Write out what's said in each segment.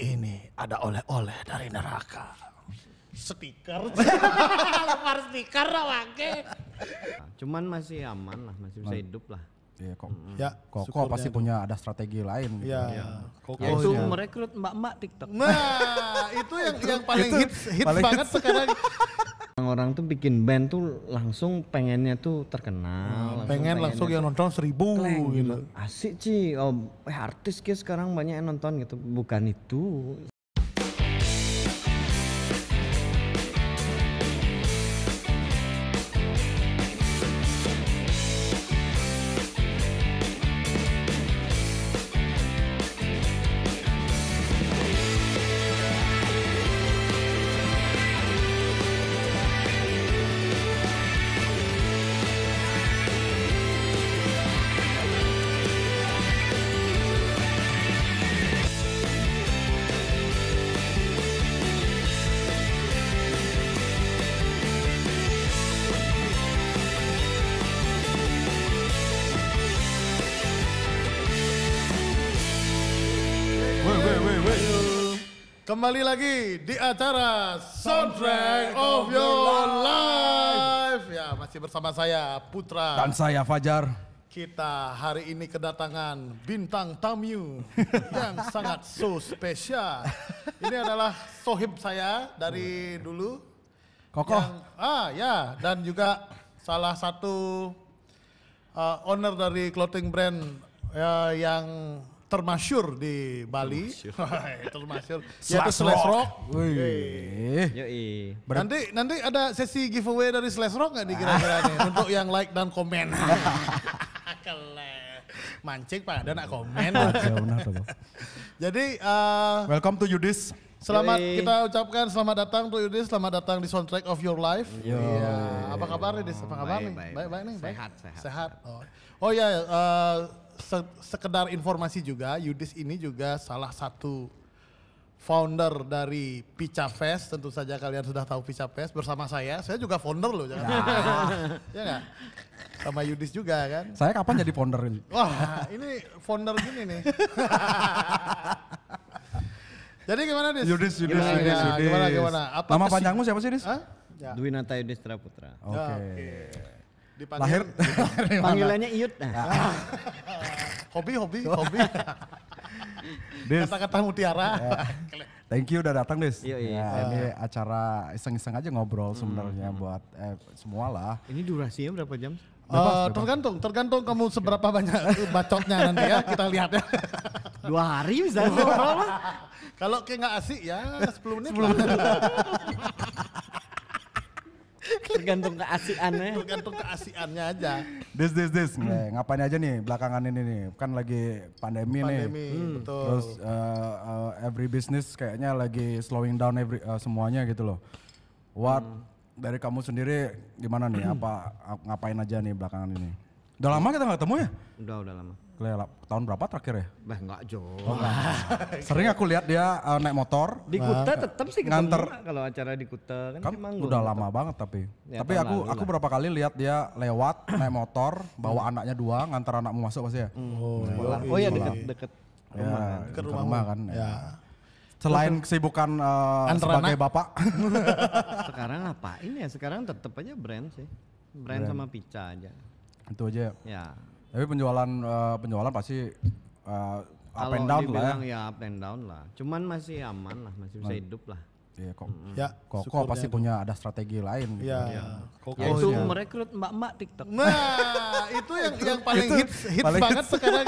ini ada oleh-oleh dari neraka. Stiker, lempar stiker lah wake. Cuman masih aman lah, masih bisa hidup lah. Iya kok. Ya, Koko syukurnya pasti tuh. punya ada strategi lain. gitu. Ya, koko. Yaitu iya. merekrut mbak-mbak TikTok. Nah, itu yang yang paling hits, hits paling banget sekarang. Orang-orang tuh bikin band tuh langsung pengennya tuh terkenal. Pengen langsung yang nonton seribu Kleng gitu. gitu. Asik sih, oh, eh artis kayak sekarang banyak yang nonton gitu. Bukan itu. Kembali lagi di acara Soundtrack of Your Life. Ya, masih bersama saya Putra. Dan saya Fajar. Kita hari ini kedatangan bintang tamu yang sangat so spesial. Ini adalah sohib saya dari dulu. Koko. Yang, ah ya, dan juga salah satu uh, owner dari clothing brand uh, yang termasyur di Bali. termasyur. Yaitu Slash Rock. Wih. Yoi. Nanti nanti ada sesi giveaway dari Slash Rock nggak di kira-kira nih untuk yang like dan komen. Kele. Mancing pak, ada nak komen. Ya. Kok. Jadi uh, Welcome to Yudis. selamat Yoi. kita ucapkan selamat datang tuh Yudis, selamat datang di soundtrack of your life. Iya. Apa kabar Yudis? Apa kabar Baik, nih? baik, Baik, baik nih. baik. Sehat, sehat, Sehat. Oh, oh ya, uh, se- sekedar informasi juga, Yudis ini juga salah satu founder dari Pica Fest. Tentu saja kalian sudah tahu Pica Fest bersama saya. Saya juga founder loh, jangan. ya nggak? Sama Yudis juga kan. Saya kapan jadi founder ini? Wah, ini founder gini nih. Jadi gimana Dis? Yudis, Yudis, Gimana, Yudis, ya, Yudis. Gimana, gimana? Apa Nama panjangmu siapa sih, Dis? Hah? Ya. Dwi Nata Yudhistira Putra. Oke. Ya, oke. Dipanggil, Lahir dipanggil- Panggilannya Iyut. Nah. hobi, hobi, hobi. Dis. Kata-kata mutiara. Thank you udah datang, Dis. Yoi. Ya, ini acara iseng-iseng aja ngobrol sebenarnya buat eh, semua lah. Ini durasinya berapa jam? Eh, tergantung, tergantung kamu seberapa banyak bacotnya nanti ya, kita lihat ya. Dua hari bisa. Kalau kayak nggak asik ya 10 menit. 10 menit. Tergantung keasikannya. Tergantung keasikannya aja. Dis, dis, dis. Nih, ngapain aja nih belakangan ini nih? Kan lagi pandemi, nih. Pandemi, betul. Terus uh, uh, every business kayaknya lagi slowing down every uh, semuanya gitu loh. What dari kamu sendiri gimana nih? Apa ap- ngapain aja nih belakangan ini? Udah lama kita nggak ketemu ya? Udah, udah lama. Kayak la- tahun berapa terakhir ya? Bah, enggak jauh. Sering aku lihat dia uh, naik motor. Di Kuta tetap sih ketemu Nganter. Kalau acara di Kuta kan, Kan manggung. udah lama banget tapi. Ya, tapi aku lalu aku lah. berapa kali lihat dia lewat naik motor, bawa anaknya dua, ngantar anakmu masuk pasti ya. Oh, Oh iya deket-deket Ya, Ke ke rumahmu. rumah kan. Ya. Ya. Selain kesibukan uh, sebagai anak. bapak, Sekarang ngapain ya? Sekarang tetap aja brand sih. Brand, sama Pica aja. itu aja. Ya. Tapi penjualan uh, penjualan pasti uh, up Kalau and down lah ya. ya. up and down lah. Cuman masih aman lah, masih bisa hidup lah. Iya kok. Ya, Koko pasti punya ada strategi lain. gitu. Ya. Koko Yaitu sih. merekrut mbak-mbak TikTok. Nah, itu yang yang paling itu hits hits paling banget hits. sekarang.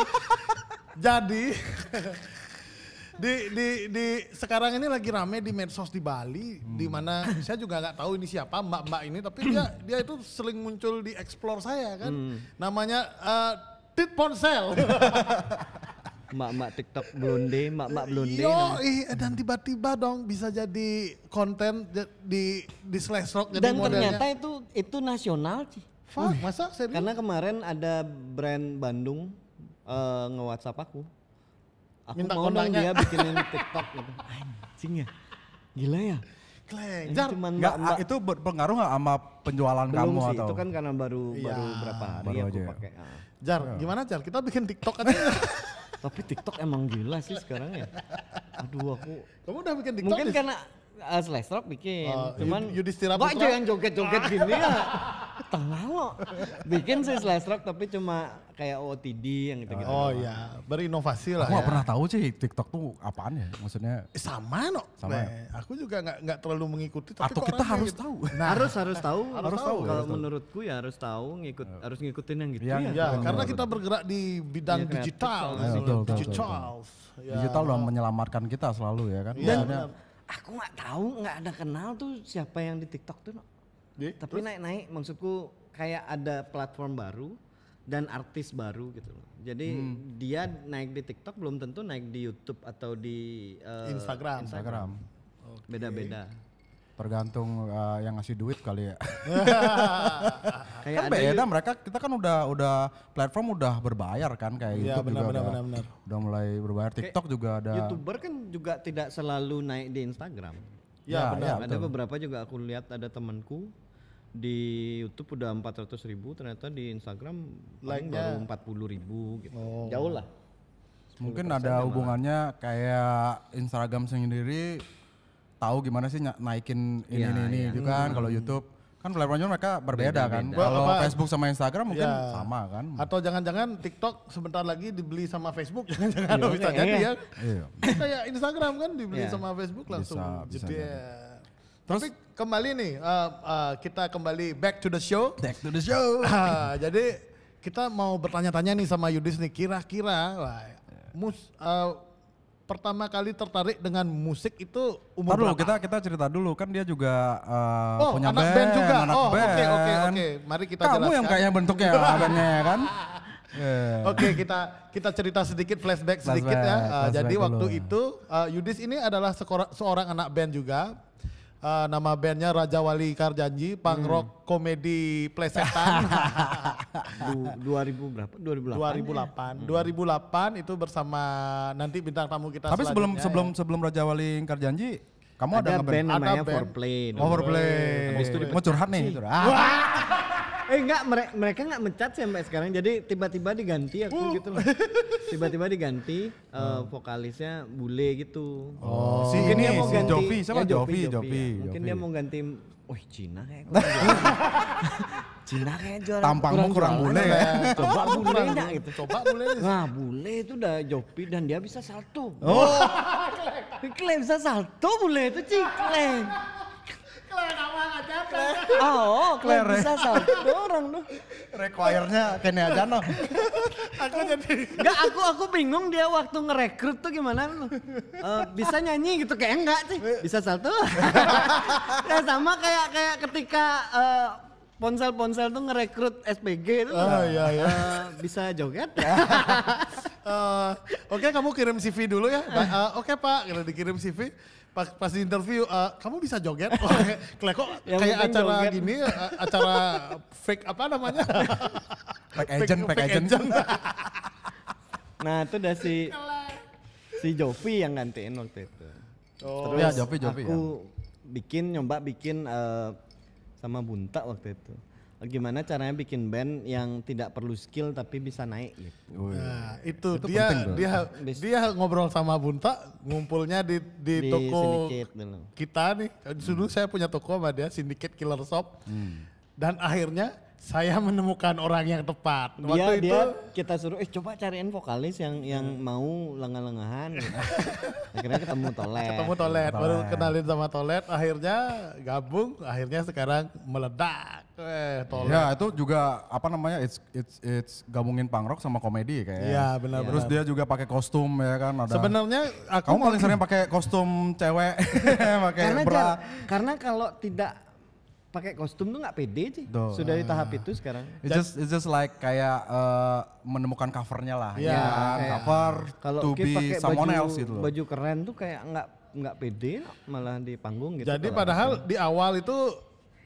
Jadi di di di sekarang ini lagi rame di medsos di Bali Hmm. di mana saya juga nggak tahu ini siapa mbak-mbak ini tapi dia dia itu sering muncul di explore saya kan. Hmm. Namanya eh, Tit Ponsel. Mbak-mbak TikTok blonde, mbak-mbak blonde. Yo, ih, dan tiba-tiba dong bisa jadi konten di di slash rock jadi Dan modelnya. ternyata itu itu nasional sih. Fuck, masa serius? Karena kemarin ada brand Bandung eh, nge-WhatsApp aku. Aku Minta mau dong dia bikinin TikTok gitu. Anjing ya. Gila ya. Kleng, Ini Jar, cuman itu berpengaruh nggak sama penjualan belum kamu sih, atau? itu kan karena baru Iya, baru berapa hari baru aku aja ya. pakai. ah. Jar, gimana Jar? Kita bikin TikTok aja. Tapi TikTok emang gila sih sekarang ya. Aduh aku Kamu udah bikin TikTok? mungkin karena uh, Slash Rock bikin, Oh, cuman Yud- Yudhistira gua Putra? aja yang joget-joget gini ya. Tengah lo. Bikin sih Slash Rock tapi cuma kayak OTD yang gitu-gitu. Oh iya, berinovasi lah Aku ya. gak pernah tahu sih TikTok tuh apaan ya maksudnya. Eh, Sama no. Sama Nah, ya? Aku juga nggak nggak terlalu mengikuti. Tapi Atau kok kita harus gitu. tahu. Nah, harus harus tahu. Harus tahu, Kalau harus tahu. menurutku ya harus tahu, ngikut harus ngikutin yang gitu Yang- ya. ya Betul, karena betul. kita bergerak di bidang Iya, digital. Ya, betul, betul, digital. Ya. Digital udah menyelamatkan kita selalu ya kan. Iya, benar. Aku nggak tahu, nggak ada kenal tuh siapa yang di TikTok tuh. No. Tapi naik-naik maksudku kayak ada platform baru dan artis baru gitu loh. Jadi Hmm. dia naik di TikTok belum tentu naik di YouTube atau di eh, Instagram. Instagram. Beda-beda. Tergantung uh, yang ngasih duit kali ya. Kayak kan ada beda mereka kita kan udah udah platform udah berbayar kan kayak Iya, YouTube benar, juga benar, udah, benar, benar. udah mulai berbayar. TikTok juga ada. YouTuber kan juga tidak selalu naik di Instagram. Ya, Ya, benar. ya. ada beberapa juga aku lihat ada temanku di YouTube udah 400 ribu ternyata di Instagram Like-nya- baru 40 ribu gitu. Oh. Jauh lah. Mungkin ada hubungannya kayak Instagram sendiri tahu gimana sih naikin ini Iya, ini ini iya. gitu kan. Kalau YouTube kan platformnya mereka berbeda kan. Beda. Kalau Apa- Facebook sama Instagram mungkin Ya. sama kan. Atau jangan-jangan TikTok sebentar lagi dibeli sama Facebook, jangan-jangan Iya, bisa kayaknya jadi ya. Iya. Kayak Instagram kan dibeli Iya. sama Facebook langsung. bisa jadi, jadi. ya. Tapi kembali nih, uh, uh, kita kembali back to the show. Back to the show. Ah, jadi kita mau bertanya-tanya nih sama Yudis nih, kira-kira wah, mus uh, pertama kali tertarik dengan musik itu umur Ntar dulu kita kita cerita dulu kan dia juga uh, Oh, punya anak band, band juga. anak Oh, oke, band. oke, oke. Mari kita Kamu jelaskan. yang kayaknya bentuknya bandnya ya kan. Yeah. Oke kita kita cerita sedikit flashback sedikit ya. Flashback, Uh, flashback jadi dulu. waktu itu uh, Yudis ini adalah sekora- seorang anak band juga. Uh, nama bandnya Raja Wali Karjanji, punk Hmm. rock komedi plesetan. Du, 2000 berapa? 2008. 2008. 2008 itu bersama nanti bintang tamu kita Tapi sebelum sebelum ya. sebelum Raja Wali Ingkar Janji, kamu ada, ada ngeband? band namanya band. Foreplay. Habis itu Mau curhat nih. curhat. Eh enggak, mere- mereka enggak mencat sih sampai sekarang. Jadi tiba-tiba diganti aku Uh. gitu loh. Tiba-tiba diganti eh, vokalisnya bule gitu. Oh, si Mungkin ini dia mau si ganti- Jovi siapa? ya, Jovi, ya. Jovi. Mungkin Jovi. dia mau ganti Wih Cina kayak Cina kayak juara Tampangmu kurang bule ya. Coba bule Kurang enggak dulu. gitu. Coba nih. Nah bule itu udah Jopi dan dia bisa salto. Oh. Cikle bisa salto bule itu cikle. Oh, Claire Claire. bisa salto orang tuh. Require-nya kene aja no. Aku jadi Enggak, aku aku bingung dia waktu ngerekrut tuh gimana lu. Eh, bisa nyanyi gitu kayak enggak sih. Bisa salto. ya sama kayak kayak ketika eh, ponsel-ponsel tuh ngerekrut SPG itu. Oh, iya, iya. eh, bisa joget. Eh, Oke kamu kirim CV dulu ya. Eh, Oke pak, kalau dikirim CV pas, pas di interview, eh, kamu bisa joget? Oh, kayak kok kayak acara joget. gini, eh, acara fake apa namanya? Fake agent, fake agent. Nah, itu udah si si Jovi yang gantiin waktu itu. Oh, Ya, Jovi, Jovi, aku bikin nyoba bikin eh, sama Bunta waktu itu. Gimana caranya bikin band yang tidak perlu skill tapi bisa naik gitu. Nah, itu, Itu dia penting tuh. dia dia ngobrol sama Bunta, ngumpulnya di di, Di toko dulu. kita nih. Dulu saya punya toko sama dia, Syndicate Killer Shop. Dan akhirnya saya menemukan orang yang tepat. Dia Waktu itu dia kita suruh eh coba cariin vokalis yang yang mau lengah-lengahan gitu. Akhirnya ketemu Tolet. ketemu Tolet, baru kenalin sama Tolet, akhirnya gabung, akhirnya sekarang meledak. Eh, Tolet. Ya itu juga apa namanya it's it's it's gabungin punk rock sama komedi kayak. Iya, benar Terus benar. dia juga pakai kostum ya kan ada. Sebenarnya aku kamu paling sering pakai kostum cewek, pakai Karena bra. jar- karena kalau tidak pakai kostum tuh nggak pede sih. Tuh. Sudah di tahap itu sekarang. It's just it's just like kayak eh, menemukan covernya lah. Iya, ya kan? kayak- cover Kalau to be pakai someone baju, else gitu loh. baju keren tuh kayak nggak nggak pede malah di panggung gitu. Jadi padahal di awal itu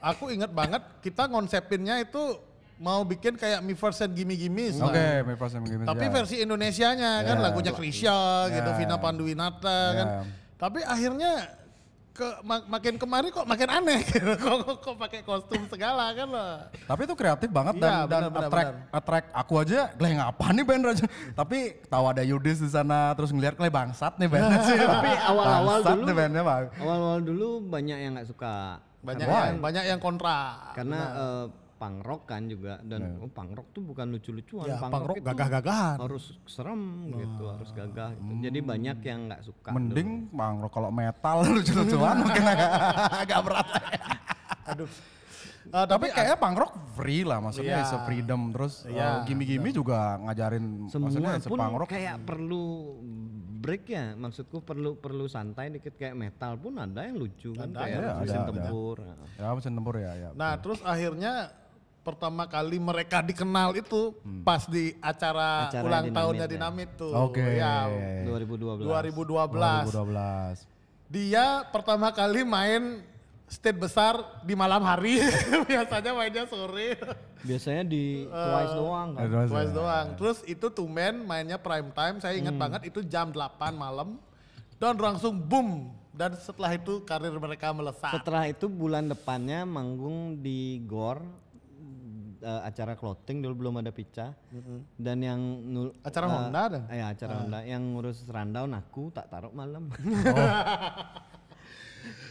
aku ingat banget kita ngonsepinnya itu mau bikin kayak Me First and Gimme Gimme. Oke, my first time game Tapi ya. versi Indonesianya kan Ya. lagunya Krisya gitu, Ya. Vina Panduwinata kan. Ya. Tapi akhirnya ke ma- makin kemari kok makin aneh kok kok, kok pakai kostum segala kan loh. Tapi itu kreatif banget Iya, dan, dan benar, benar, attract, benar. attract aku aja, Gleh ngapa nih band Raja? Tapi tahu ada Yudis di sana, terus ngeliat Gleh bangsat nih sih. Tapi awal-awal dulu- nih bandnya bang. Awal-awal dulu banyak yang nggak suka. Banyak Why? yang banyak yang kontra. Karena eh, punk rock kan juga dan oh, punk rock tuh bukan lucu-lucuan. Ya, rock itu gagah-gagahan. Harus serem gitu, harus gagah gitu. Jadi banyak yang nggak suka. Mending bang kalau metal lucu-lucuan mungkin agak, agak berat. Aduh. Eh, Tapi tapi kayaknya punk rock free lah, maksudnya a freedom. Terus Iya. eh, gimi-gimi juga ngajarin, maksudnya semua is a pun rock. kayak perlu break ya maksudku perlu perlu santai dikit kayak metal pun ada yang lucu kan Ada, kayak ada, mesin ada, ada. tempur Ya mesin tempur ya. ya. Nah, terus akhirnya pertama kali mereka dikenal itu Hmm. pas di acara, Acara ulang Dinamit tahunnya ya. Dinamit tuh. Oke. Ya, 2012 2012. 2012. Dia pertama kali main stage besar di malam hari. Biasanya mainnya sore. biasanya di twice doang kan Twice ya. doang. Terus itu tumben mainnya prime time. Saya ingat Hmm. banget itu jam 8 malam. Dan langsung boom. Dan setelah itu karir mereka melesat. setelah itu bulan depannya manggung di Gor eh, acara clothing dulu belum ada pica dan yang nul- Acara eh, Honda dan? ya acara Honda yang ngurus rundown aku tak taruh malam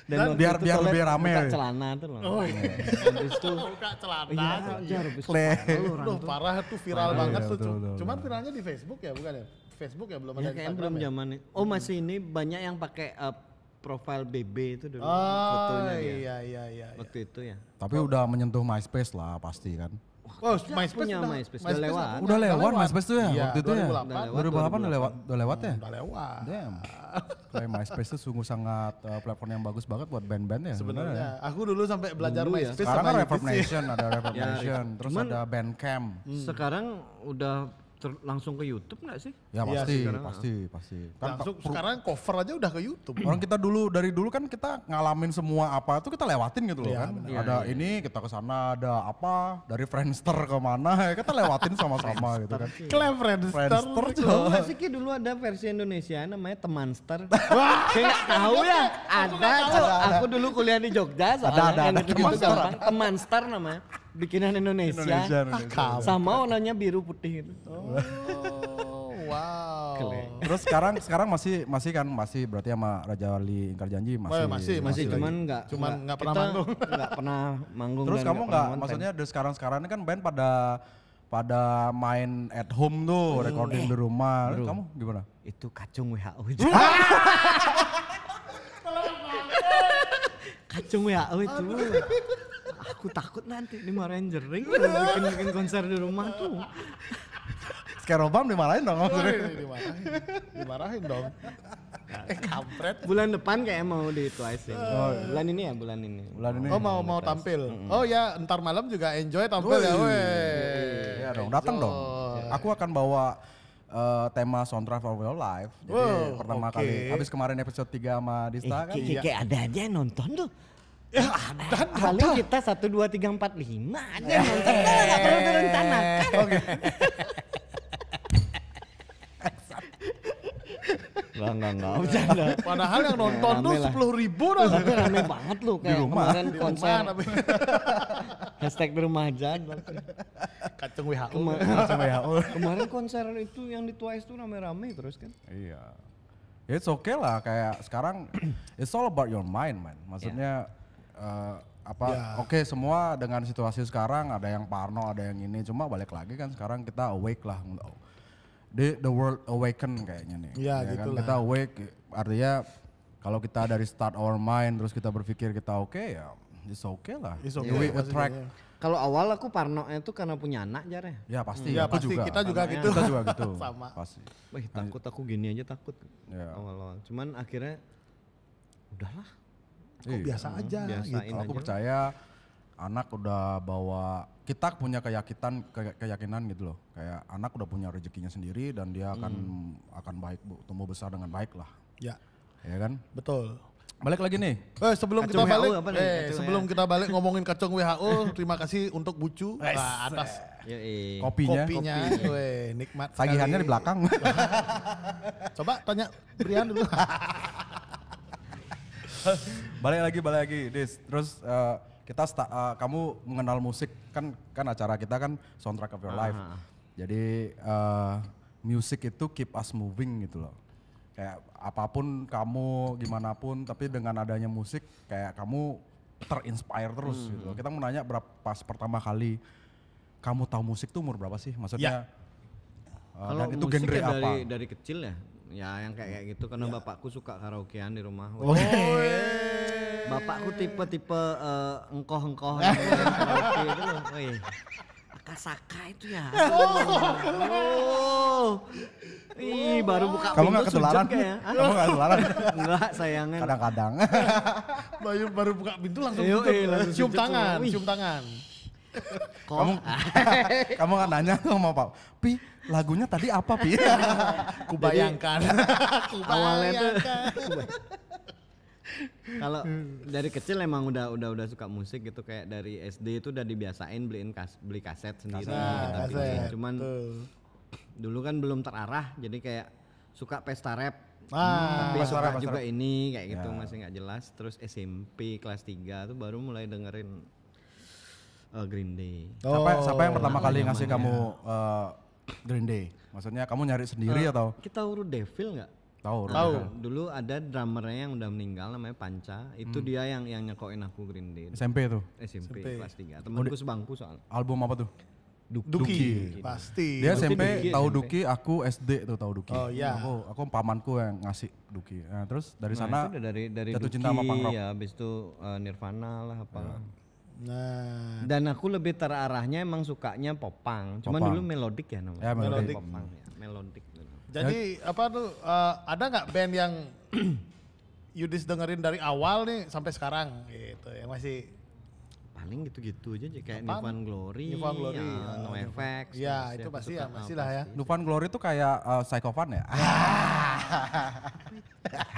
Dan waktu biar- biar lebih rame. buka celana tuh loh Oh, iya. habis itu Buka celana. iya habis itu Kle. parah tuh. parah tuh viral Parah, banget iya, tuh. betul, betul, Cuman viralnya di Facebook ya, bukan ya? Facebook ya belum ada Ya kayaknya Instagram belum ya? zaman nih. Oh masih ini banyak yang pakai eh, profile BB itu dulu Oh fotonya dia. iya iya iya. iya. Waktu itu ya. Tapi udah menyentuh MySpace lah pasti kan. Oh, Sudah MySpace punya udah, MySpace, udah lewat. Udah lewat MySpace tuh ya Iya, waktu itu ya. 2008. 2008 udah lewat, udah lewat ya. Udah lewat. Damn. Kayak MySpace tuh sungguh sangat uh, platform yang bagus banget buat band-band ya. Sebenarnya aku dulu sampai belajar Dulu ya. MySpace Sekarang sama kan Reverb. Nation, ada Reverb Nation, terus cuman- ada Bandcamp. Sekarang udah ter- langsung ke YouTube nggak sih? Ya Iya pasti, sih, pasti, pasti. Kan Langsung per- sekarang cover aja udah ke YouTube. orang kita dulu dari dulu kan kita ngalamin semua apa itu kita lewatin gitu loh Iya, kan. benar. Ada ini kita ke sana, ada apa dari Friendster ke mana ya kita lewatin sama-sama gitu kan. Clever Friendster. Friendster Tahu nggak sih Ki dulu ada versi Indonesia namanya Temanster. Kayak nggak tahu ya? Ada tuh. Aku dulu kuliah di Jogja soalnya ada, yang ada. gitu-gitu Temanster gampang. Temanster namanya. Bikinan Indonesia. Indonesia, Indonesia. Sama warnanya biru putih gitu. Oh, wow. Keren. Terus sekarang sekarang masih masih kan masih berarti sama Raja Wali Ingkar Janji masih. Oh, masih, Masih lagi. cuman nggak Cuman nggak pernah kita manggung. Nggak pernah manggung. Terus kamu nggak maksudnya dari sekarang sekarang ini kan band pada pada main at home tuh, recording di rumah. Kamu gimana? itu kacung WHO itu. kacung WHO itu. Aku takut nanti dimarahin jering bikin bikin konser di rumah tuh. Scarobam dimarahin dong maksudnya. Dimarahin. Dimarahin dong. Eh, kampret. Bulan depan kayak mau di Twice ya. Bulan ini ya, bulan ini. Bulan ini. Oh mau mau tampil. Oh ya, ntar malam juga enjoy tampil ya, weh. Iya dong, datang dong. Aku akan bawa eh, tema soundtrack of your life. Jadi Wow, pertama oke. kali habis kemarin episode 3 sama Dista kan. Kayak kayak ada aja yang nonton tuh. Ya ada. Paling kita satu dua tiga empat lima aja nonton. Kita nggak perlu direncanakan. Enggak, enggak, enggak, bercanda. Padahal yang nonton Rame tuh sepuluh ribu dong. Tapi rame banget lu kayak rumah. kemarin Di konser rumah, hashtag di rumah aja. kacung WHO. Kema- Sama WHO. kemarin konser itu yang di Twice tuh rame-rame terus kan. Iya. It's okay lah kayak sekarang it's all about your mind man. Maksudnya eh, apa Ya. oke semua dengan situasi sekarang ada yang parno, ada yang ini cuma balik lagi kan sekarang kita awake lah. The, the world awaken kayaknya nih. Ya, kan? gitulah. Kita awake artinya kalau kita dari start our mind terus kita berpikir kita oke ya it's okay lah. It's okay We attract jadinya. Kalau awal aku parnonya tuh karena punya anak jar ya. Ya pasti, Ya aku pasti juga. kita juga gitu. Kita juga gitu. Sama. Pasti. Wih takut aku gini aja takut Ya. awal-awal. Cuman akhirnya udahlah. Kok Iya. biasa aja biasain gitu. Aku aja. percaya anak udah bawa kita punya keyakinan ke- keyakinan gitu loh. Kayak anak udah punya rezekinya sendiri dan dia akan akan baik bu, tumbuh besar dengan baik lah. Ya, Ya kan? betul. Balik lagi nih. Eh sebelum Kacung kita balik, WHO apa nih? eh Kacung sebelum ya. kita balik ngomongin kacung WHO, terima kasih untuk Bucu nah, atas Yoi. Kopinya. kopinya, Weh, nikmat. Tagihannya sekali. di belakang. Coba tanya Brian dulu. balik lagi balik lagi. Dis terus eh, kita sta- eh, kamu mengenal musik. Kan kan acara kita kan soundtrack of your life. Ah. jadi eh, musik itu keep us moving gitu loh. Kayak apa pun kamu gimana pun tapi dengan adanya musik kayak kamu terinspire terus gitu loh. kita mau nanya berapa pas pertama kali kamu tahu musik tuh umur berapa sih? Maksudnya eh, Kalau dan itu musik genre ya apa? dari dari kecil ya. Ya yang kayak kayak gitu karena bapakku suka karaokean di rumah. Oh, Bapakku tipe-tipe eh, engkoh-engkoh main karaoke itu loh. Wih. Akasaka itu ya. Oh. Ih, baru buka kamu pintu nggak ketularan kayak. Kamu nggak ketularan Enggak, sayangan. kadang-kadang Bayu baru buka pintu langsung eh, langsung cium tangan, cium tangan. Kamu kamu kan nanya sama Pak Pi lagunya tadi apa Pi Kubayangkan. awalnya tuh kalau dari kecil emang udah udah udah suka musik gitu kayak dari SD itu udah dibiasain beliin kas beli kaset sendiri bikin. kaset. cuman Tuh. dulu kan belum terarah jadi kayak suka pesta rap Ah, tapi pesta suka rap, pesta juga rap. ini kayak gitu Ya. masih nggak jelas terus SMP kelas 3 tuh baru mulai dengerin eh, Green Day. Siapa siapa yang Oh, pertama kali ngasih namanya. kamu eh, Green Day? Maksudnya kamu nyari sendiri atau? kita urut Devil nggak? Tahu Tahu. Dulu ada drummernya yang udah meninggal namanya Panca. Itu dia yang yang nyekoin aku Green Day. SMP tuh SMP, SMP. kelas 3 temanku sebangku soalnya. Album apa tuh? Duki, pasti. dia Pasti SMP Duki tahu SMP. Duki? Aku SD tuh tahu Duki. Oh, iya. aku aku pamanku yang ngasih Duki. Nah, terus dari Nah, sana itu dari dari jatuh Duki, cinta sama punk rock. ya habis itu eh, Nirvana lah apa Nah, dan aku lebih terarahnya emang sukanya popang cuman Popang. dulu melodik ya namanya Ya, melodic. popang ya melodik dulu jadi apa tuh eh, ada nggak band yang Yudis dengerin dari awal nih sampai sekarang gitu yang masih paling gitu-gitu aja kayak? Nirvan Glory, Nirvan Glory, ya, ya, No Effects terus itu pasti ya, ah, pasti lah ya. Dufan Glory tuh kayak uh, Psychovan ya?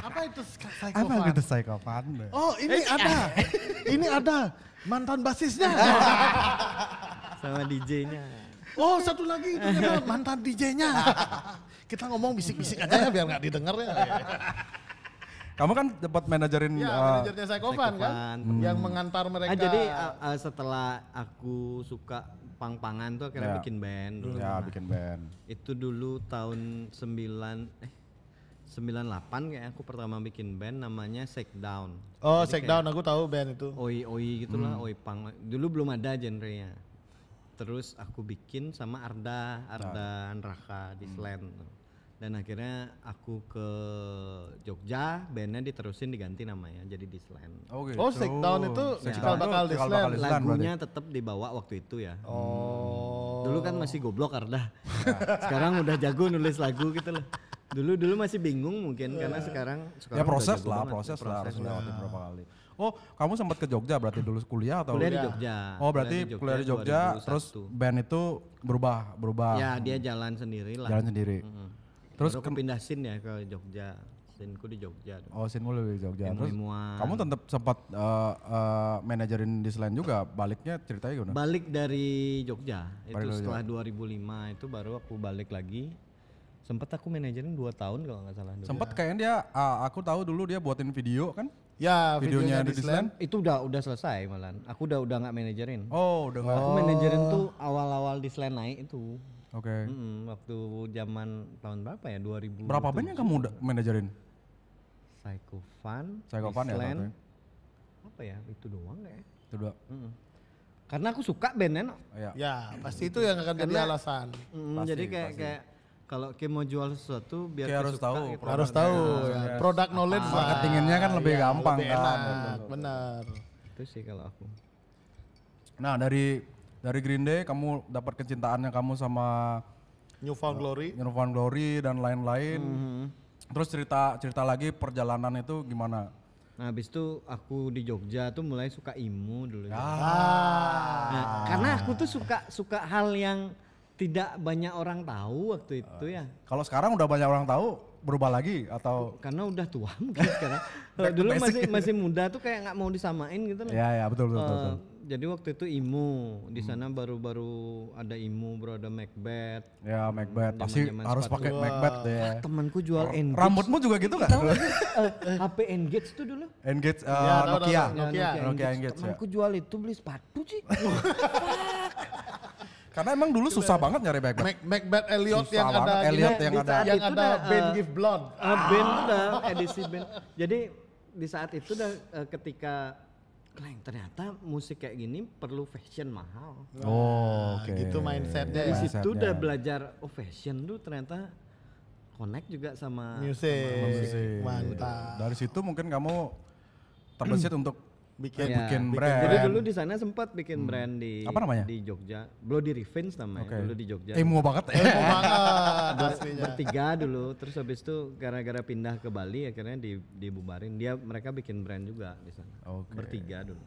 apa itu Psy- Apa Psychovan? gitu Psychovan? Oh ini ada, ini ada mantan basisnya. sama DJ-nya Oh satu lagi itu mantan DJ-nya. Kita ngomong bisik-bisik aja ya biar nggak didengar ya. Kamu kan dapat manajerin Ya uh, manajernya Psychovan kan, Psychovan. yang mengantar mereka. Ah, jadi uh, uh, setelah aku suka pang-pangan tuh akhirnya Ya. bikin band dulu. ya bikin band. Itu dulu tahun 9 eh 98 kayak aku pertama bikin band namanya Shakedown. oh Jadi Shakedown aku tahu band itu. Oi oi gitu lah, oi pang. Dulu belum ada genrenya. Terus aku bikin sama Arda, Arda Anraka di Slant. Dan akhirnya aku ke Jogja, bandnya diterusin diganti namanya jadi di Slant. Oh, gitu. Oh, Shakedown itu cikal bakal di cikal Slam. bakal di Slam berarti. Lagunya tetap dibawa waktu itu ya. Oh. Dulu kan masih goblok Arda. sekarang udah jago nulis lagu gitu loh. Dulu dulu masih bingung mungkin karena sekarang sekarang Ya proses lah, banget. proses, lah harus Proses. lewatin berapa kali. Oh, kamu sempat ke Jogja berarti dulu kuliah atau? Kuliah di Kuliah. Jogja. Oh, berarti kuliah di Jogja, 2001. terus band itu berubah, berubah Ya dia jalan sendiri lah. jalan sendiri. Mm. Terus Baru aku pindah sin ya ke Jogja. Sinku di Jogja. Oh, Sin mulai di Jogja. Terus kamu tetap sempat uh, uh, manajerin di selain juga. Baliknya ceritanya gimana? Balik dari Jogja. Itu Balik setelah 2005 itu baru aku balik lagi. Sempet aku manajerin 2 tahun kalau nggak salah. dulu. Sempat kayaknya dia, uh, aku tahu dulu dia buatin video kan? Ya Videonya videonya, di di Slam. Itu udah udah selesai malah. Aku udah udah nggak manajerin. Oh, udah nggak. Aku manajerin tuh awal-awal di Selain naik itu. Oke. Mm-mm, waktu zaman tahun berapa ya? 2000. Berapa band yang kamu udah manajerin? Psycho Fun. Psycho Fun ya, ya? Apa ya? Itu doang kayak. Itu dua. Mm-mm. Karena aku suka bandnya. no. Ya. Ya pasti itu yang akan jadi alasan. Mm, jadi kayak kayak kalau Kim mau jual sesuatu biar Kayak dia harus suka tahu gitu. Harus tahu ya, produk knowledge lah. Marketinginnya kan lebih Iya, gampang lebih kan. enak, benar. Itu sih kalau aku. Nah dari dari Green Day kamu dapat kecintaannya kamu sama New Found Glory. Nirvana Glory dan lain-lain. Mhm. Terus cerita cerita lagi perjalanan itu gimana? Nah habis itu aku di Jogja tuh mulai suka imu dulu. ya. Ah. Nah, karena aku tuh suka suka hal yang tidak banyak orang tahu waktu itu ya. Kalau sekarang udah banyak orang tahu, berubah lagi atau karena udah tua mungkin sekarang. Dulu masih masih muda tuh kayak nggak mau disamain gitu loh. ya ya betul betul, betul, Eh, betul. jadi waktu itu Imo di sana baru-baru ada Imo, baru ada Macbeth. Ya Macbeth pasti Zaman-zaman harus pakai Macbeth ya. Temanku jual Engage. Rambutmu juga gitu nggak? Sih, eh, HP Engage tuh dulu. Engage uh, Ya, Nokia. tahu. Nokia. Nokia Engage ya. Temanku jual itu beli sepatu sih. Karena emang dulu susah banget nyari Macbeth. Mac Macbeth Elliot Susah yang ada Elliot yang ada. yang Itu ada eh, Give Blood. Ah, band udah edisi band. Jadi di saat itu udah eh, ketika Kleng, ternyata musik kayak gini perlu fashion mahal. Oh, oke. gitu mindsetnya Dari ya. situ udah belajar oh fashion tuh ternyata connect juga sama. Musik. Mantap. Dari situ mungkin kamu terbesit untuk Bikin- Ya, bikin brand. Jadi dulu di sana sempat bikin brand di Apa namanya? di Jogja. Bloody Revenge namanya Oke. dulu di Jogja. Emo banget ya. Emo banget aslinya. bertiga dulu terus habis itu gara-gara pindah ke Bali akhirnya di, dibubarin dia mereka bikin brand juga di sana Oke. bertiga dulu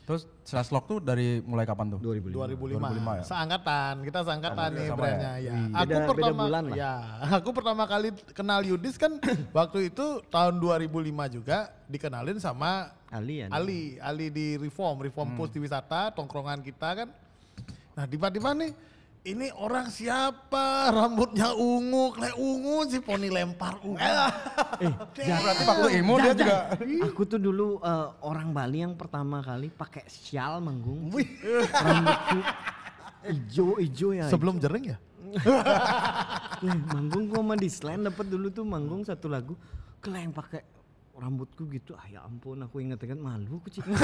Terus Slash Lock tuh dari mulai kapan tuh? 2005 2005, 2005 ya? seangkatan kita seangkatan nih sama brandnya ya? ya. Aku Beda- beda pertama bulan lah. ya, aku pertama kali kenal Yudis kan waktu itu tahun 2005 juga dikenalin sama Ali ya Ali, Ali di Reform, Reform Hmm. Post di wisata, tongkrongan kita kan. Nah tiba-tiba nih, ini orang siapa? Rambutnya ungu, kayak ungu si poni lempar ungu. eh Berarti waktu emo dia juga aku tuh dulu eh, orang Bali yang pertama kali pakai sial manggung rambutku ijo ijo ya Sebelum jering ya? Manggung gua sama Disland dapat dulu tuh manggung satu lagu keleng pakai rambutku gitu ah ya ampun aku inget kan malu aku cik.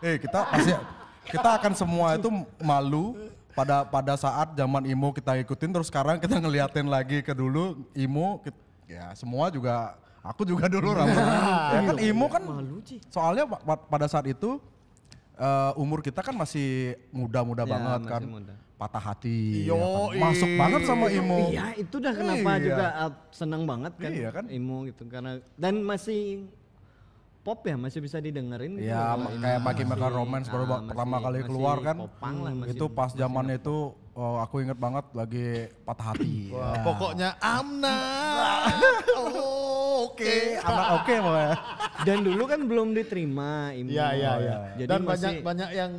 Eh kita pasti kita akan semua itu malu pada pada saat zaman emo kita ikutin terus sekarang kita ngeliatin lagi ke dulu kit- ya semua juga aku juga dulu rambutnya. Ya kan emo kan malu soalnya pa- pa- pada saat itu eh, umur kita kan masih muda-muda Ya, banget masih kan muda. patah hati ya Yoi. kan? masuk banget sama emo Iya itu dah kenapa Iya. juga uh, senang banget kan, Iya kan? emo gitu karena dan masih pop ya masih bisa didengerin gitu Ya kayak bagi Chemical Masih- Romance baru ah, pertama masih- kali masih keluar kan. popang lah, masih- itu pas zamannya itu oh, aku inget banget lagi patah hati. Wah, pokoknya Amna. Oh, oke. Anak oke pokoknya. dan dulu kan belum diterima emo Iya, iya, iya. jadi Dan masih banyak banyak yang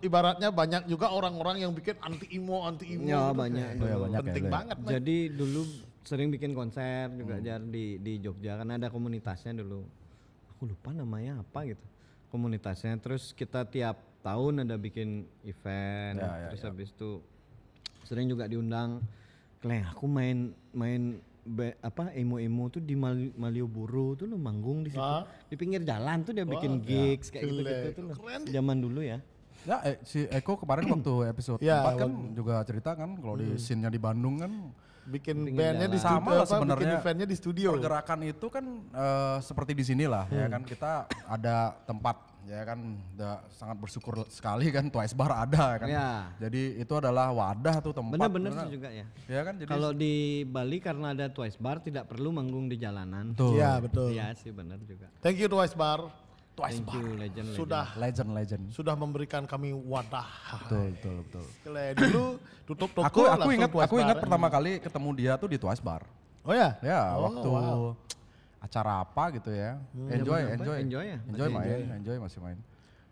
ibaratnya banyak juga orang-orang yang bikin anti imo, anti imo. Ya, gitu. banyak dulu. Ya, banyak ya, Penting ya. banget. men. jadi dulu sering bikin konser juga jar di di Jogja karena ada komunitasnya dulu aku lupa namanya apa gitu komunitasnya terus kita tiap tahun ada bikin event Ya, ya, terus habis itu sering juga diundang Kleng aku main main be- apa emo-emo tuh di Mal- Malioboro tuh lo manggung di situ. Hah? di pinggir jalan tuh dia bikin gigs kayak gitu gitu tuh zaman dulu ya. Ya eh, si Eko kemarin waktu episode Ya, 4 kan juga cerita kan kalau di scene-nya di Bandung kan. Bikin bandnya di studio, sama lah apa, bikin sebenarnya. eventnya di studio. pergerakan itu kan eh, seperti di sini lah ya kan. Kita ada tempat ya kan udah sangat bersyukur sekali kan Twice Bar ada kan Ya. jadi itu adalah wadah tuh tempat bener-bener bener. sih juga ya ya kan jadi Kalau di Bali karena ada Twice Bar tidak perlu manggung di jalanan. Betul. Iya, betul. Iya sih benar juga. Thank you Twice Bar. Twice Bar. You, legend, Sudah legend legend sudah memberikan kami wadah. betul betul betul Kele dulu tutup toko aku aku ingat aku ingat pertama kali ketemu dia tuh di Twice Bar Oh ya? ya Oh, waktu wow. Acara apa gitu ya enjoy Zaman apa? enjoy Enjoy ya? enjoy main enjoy masih main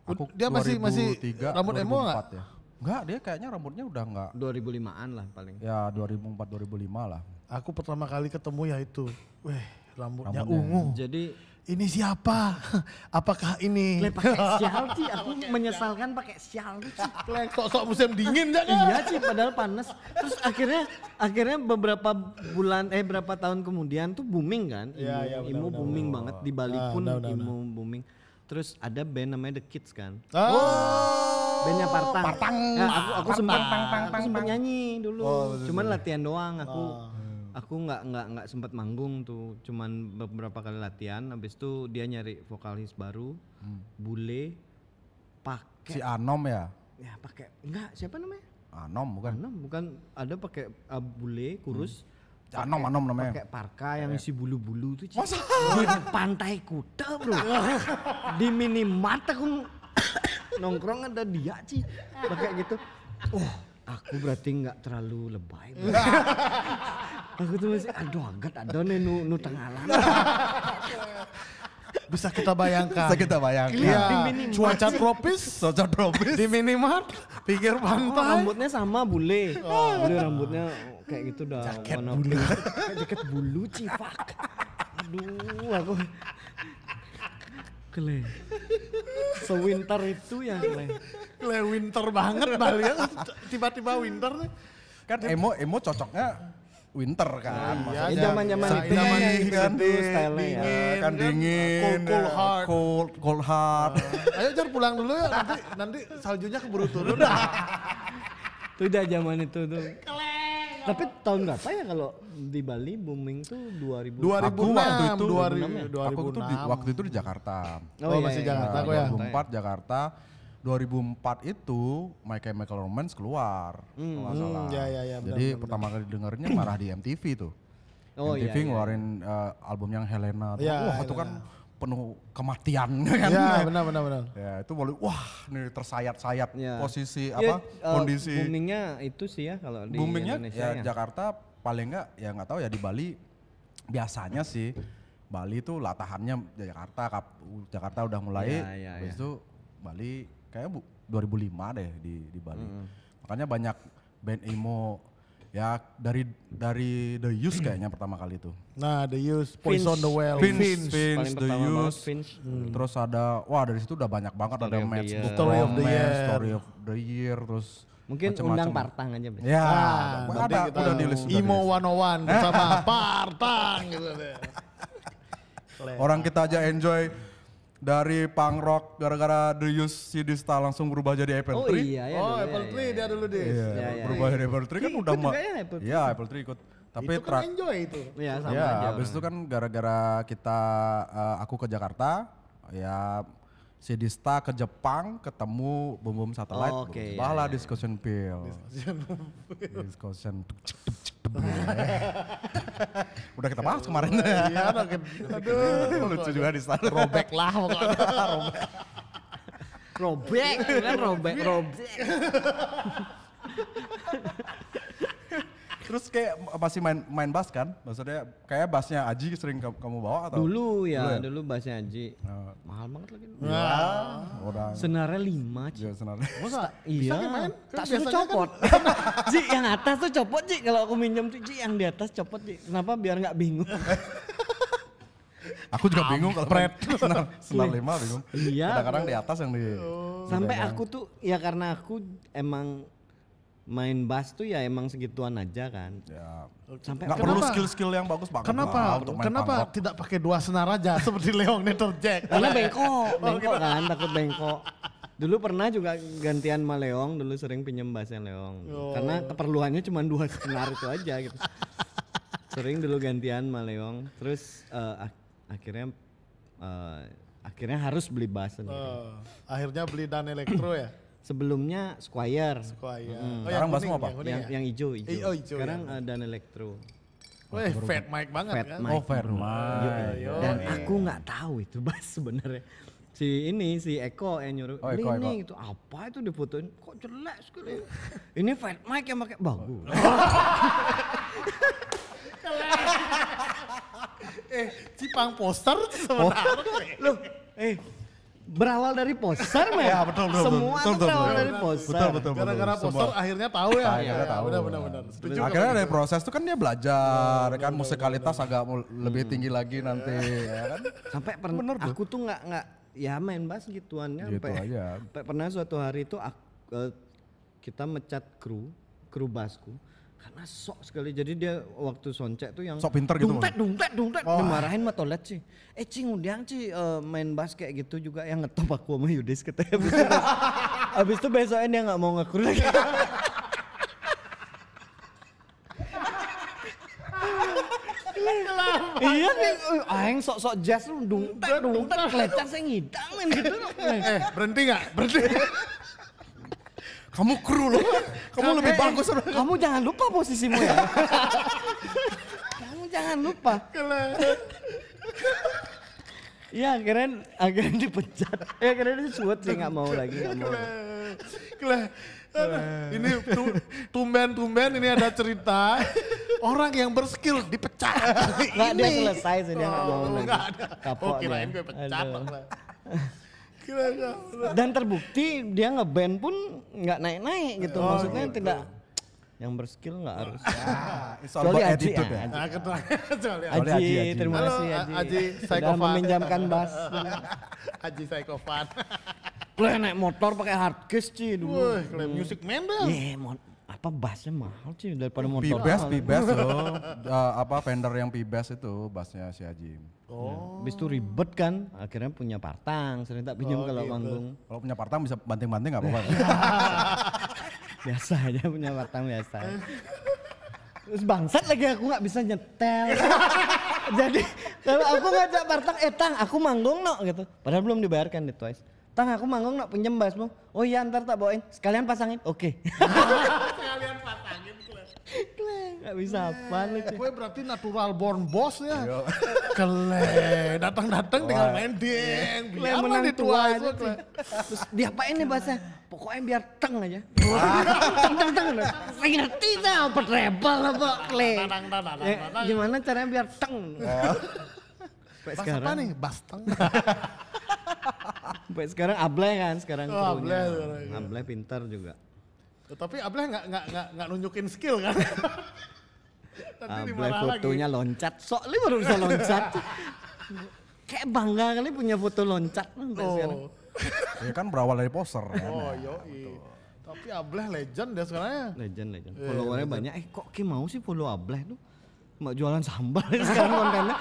aku Dia masih- masih 2003, rambut emo nggak? 2004 ya enggak dia kayaknya rambutnya udah enggak 2005-an lah paling. ya 2004 2005 lah Aku pertama kali ketemu ya itu. Weh, rambutnya, Rambutnya. ungu. Jadi Ini siapa? Apakah ini? le pakai sial sih aku menyesalkan pakai sial sih. Sok-sok musim dingin ya kan? iya sih padahal panas. Terus akhirnya akhirnya beberapa bulan eh berapa tahun kemudian tuh booming kan. Imo, Iya, iya, benar, Imo booming banget di Bali Ah, pun benar, Imo booming. Terus ada band namanya The Kids kan. Oh. bandnya Partang. Partang. Ya, aku aku sempat aku sempat nyanyi dulu. Oh, betul, cuman latihan doang aku. Aku nggak nggak nggak sempat manggung tuh, cuman beberapa kali latihan. Habis itu dia nyari vokalis baru, bule, pakai si Anom ya ya pakai enggak siapa namanya? Anom bukan Bukan, bukan ada pakai uh, bule kurus. Anom Anom namanya Pakai parka yang isi bulu-bulu tuh. Ci. Di pantai kuda, Bro. di minimart aku nongkrong ada dia, Ci. Pakai gitu. Oh, aku berarti nggak terlalu lebay. Aku tuh masih aduh agak ada nih nu nu tengah Bisa kita bayangkan. Bisa kita bayangkan. Iya, cuaca tropis Sosok tropis. di minimart, pinggir Oh, pantai. rambutnya sama bule. Bule rambutnya kayak gitu dah. Jaket warna bulu. Jaket bulu cifak. Aduh aku. Kele. Sewinter itu ya kele. Le winter banget Bali ya. Tiba-tiba winter nih. Kan emo emo cocoknya winter kan. Iya, Ya, zaman-zaman Sa- itu zaman kan itu gitu dingin, stylenya ya. dingin, kan dingin, Cold, cold ya, heart. cold, cold heart. Ayo Jar pulang dulu ya, nanti nanti saljunya keburu turun. Itu udah zaman itu tuh. Tapi tahun berapa ya kalau di Bali booming tuh 2000. 2006, Aku waktu itu, 2000, aku tuh di, 2006. waktu itu di Jakarta. Oh, masih Jakarta Nah, aku ya. 2004 Jakarta. 2004 itu My Chemical Romance keluar, kalau nggak salah. ya, ya, ya, benar, Jadi benar, pertama kali dengernya malah di MTV tuh. Oh, MTV iya, iya. ngeluarin eh, album yang Helena. tuh. Iya, wah itu kan penuh kematian kan. Ya benar benar benar. Ya itu boleh, wah nih tersayat-sayat Ya. posisi Ya, apa eh, kondisi. boomingnya itu sih ya kalau di boomingnya Indonesia ya, Jakarta paling enggak ya nggak tahu ya di Bali biasanya sih Bali itu latahannya Jakarta Jakarta udah mulai Iya, iya, habis iya. itu Bali kayak bu, 2005 deh di di Bali makanya banyak band emo ya dari dari The Used kayaknya pertama kali itu Nah, the use Poison the Well. Vince. Vince, Paling The banget Used, Vince. terus ada wah dari situ udah banyak banget Story ada of the Match. Book Story of the Year. Story of the Year terus Mungkin macem-macem. undang partang aja. Ya, nanti ada kita udah di list Imo list. 101 bersama Partang gitu deh. Orang kita aja enjoy dari punk rock gara-gara The Use si Dista langsung berubah jadi Apple Oh Tree. iya ya. oh, dulu ya, Apple ya, Tree ya. dia dulu deh. Iya, Iya, iya, berubah iya. jadi Apple Tree kan udah juga ma- ya Apple Tree? Iya, Apple Tree ikut. Tapi itu kan enjoy itu. Iya sama ya, aja. habis itu kan gara-gara kita eh, aku ke Jakarta, ya si Dista ke Jepang ketemu Bum Bum Satellite, Oh, oke, bahala iya, iya. discussion pill. discussion. Udah kita bahas kemarin. Iya, makin aduh. Lucu juga di sana. Robek lah pokoknya. Robek kan robek robek. Terus kayak masih main main bass kan? Maksudnya kayak bassnya Aji sering kamu, kamu bawa atau? Dulu ya, Dulu ya? dulu bahasnya Aji. Nah, Mahal banget lagi. udah. Senarnya lima, Ci. Ya, sebenarnya. Masa? Iya, main? tak Kan suruh biasanya copot. Ji, yang atas tuh copot Ji. Kalau aku minjem tuh Ji, yang di atas copot Ji. Kenapa? Biar nggak bingung. Aku juga bingung kalau main senar, senar lima bingung. Iya. Kadang-kadang di atas yang di. Sampai aku tuh, ya karena aku emang main bass tuh ya emang segituan aja kan. Ya. Sampai Nggak perlu skill-skill yang bagus banget. lah Kenapa? untuk main Kenapa punk rock. tidak pakai dua senar aja seperti Leong Nether Jack? Karena bengkok, bengkok kan, takut bengkok. Dulu pernah juga gantian sama Leong, dulu sering pinjem bassnya Leong. Karena keperluannya cuma dua senar itu aja gitu. Sering dulu gantian sama Leong, terus eh, ak- akhirnya eh, akhirnya harus beli bass sendiri. Oh, akhirnya beli Dan Elektro ya? Sebelumnya Squire, Squire. Hmm. Oh, Sekarang kuning, apa? yang yang ya? yang hijau hijau. Eh, oh, hijau, Sekarang ya. eh, Dan Elektro. Weh, fat mic banget Fat kan? mic. Oh, Fairman. Yo, Dan eh. aku nggak tahu itu bass sebenarnya. Si ini si Eko yang nyuruh Oh, Eko, ini Eko. gitu. Apa itu difotoin? Kok jelek sekali. ini fat mic yang pakai bagus. Eh, Cipang poster sebenarnya. Loh, eh berawal dari poster mah Ya, betul, betul, Semua betul, tuh betul, berawal betul. dari poster. Betul, betul. Gara-gara Semua. poster akhirnya tahu ya. Akhirnya Iya, tahu. Benar benar benar. Setuju Akhirnya dari proses itu kan dia belajar kan musikalitas agak mul- lebih tinggi lagi nanti ya kan. Sampai pernah aku tuh nggak nggak ya main bass gituannya Gitu sampai aja. sampai pernah suatu hari itu ak- eh, kita mecat kru kru bassku karena sok sekali. Jadi dia waktu soncek tuh yang Sok pinter gitu, dungtet dungtet dungtet dimarahin sama toilet sih. Eh cing undang ci eh, main bass kayak gitu juga. Yang ngetop aku sama Yudis katanya. Abis itu, abis itu besoknya dia nggak mau ngekru lagi. Iya nih, eh, aing sok-sok jazz lu dungtet dungtet kelecak saya ngidang main gitu. Eh, berhenti nggak? Berhenti. Kamu kru loh. Kamu lebih Eh, bagus. Kamu jangan lupa posisimu ya. Kamu jangan lupa. Iya akhirnya akhirnya dipecat. Ya akhirnya dia suwet sih nggak mau lagi nggak mau. Kele. Aduh, Ini tu- tumben-tumben ini ada cerita Orang yang berskill dipecat. Nggak dia selesai sih dia nggak Oh, bohong lagi. nggak ada. Kapok Oh kirain gue pecat. Dan terbukti dia ngeband pun nggak naik-naik gitu. Oh, Maksudnya gitu. tidak yang berskill nggak harus. About Kecuali Aji, ya. Kecuali Aji, Aji, Aji. terima kasih Aji. Aji, Sudah meminjamkan bass. Aji Psychopath. Boleh naik motor pakai hard case sih dulu. Wih, music man dah. Iya, mo- apa bassnya mahal sih daripada motor. P-Bass, loh. Eh, apa vendor yang P-Bass itu bassnya si Haji. Oh. Habis itu ribet kan, akhirnya punya partang, sering tak pinjam Oh, kalau gitu. manggung. Kalau punya partang bisa banting-banting nggak apa-apa. Biasa aja punya partang biasa. Terus bangsat lagi aku nggak bisa nyetel. Jadi kalau aku ngajak partang, eh tang aku manggung no gitu. Padahal belum dibayarkan di Twice. Tang aku manggung no pinjam bassmu. Oh iya ntar tak bawain. Sekalian pasangin. Oke. Sekalian patangin. Gak bisa apa lu. Gue berarti natural born boss ya. Kele, datang-datang tinggal main deng. Kle Biar menang di tua itu. Terus diapain nih bahasa? Pokoknya biar teng aja. teng teng teng. Saya ngerti apa treble apa kle. Tadang, tadang, Ya, tadang. gimana caranya biar teng? Sampai Bas apa sekarang, nih? Bastang. sampai sekarang Ablay kan sekarang Oh. Ablay sekarang. Ablay pintar juga. Tapi Ableh nggak nggak nggak nggak nunjukin skill kan? Nanti dimarah fotonya lagi. loncat. Sok lu baru bisa loncat. Kayak bangga kali punya foto loncat sampai sekarang. Oh, ya kan berawal dari poster. kan. oh yo Tapi Ableh legend dia sekarang ya. Legend, legend. Iya, Followernya banyak. Eh kok Ki mau sih follow Ableh tuh? Cuma jualan sambal sekarang kontennya.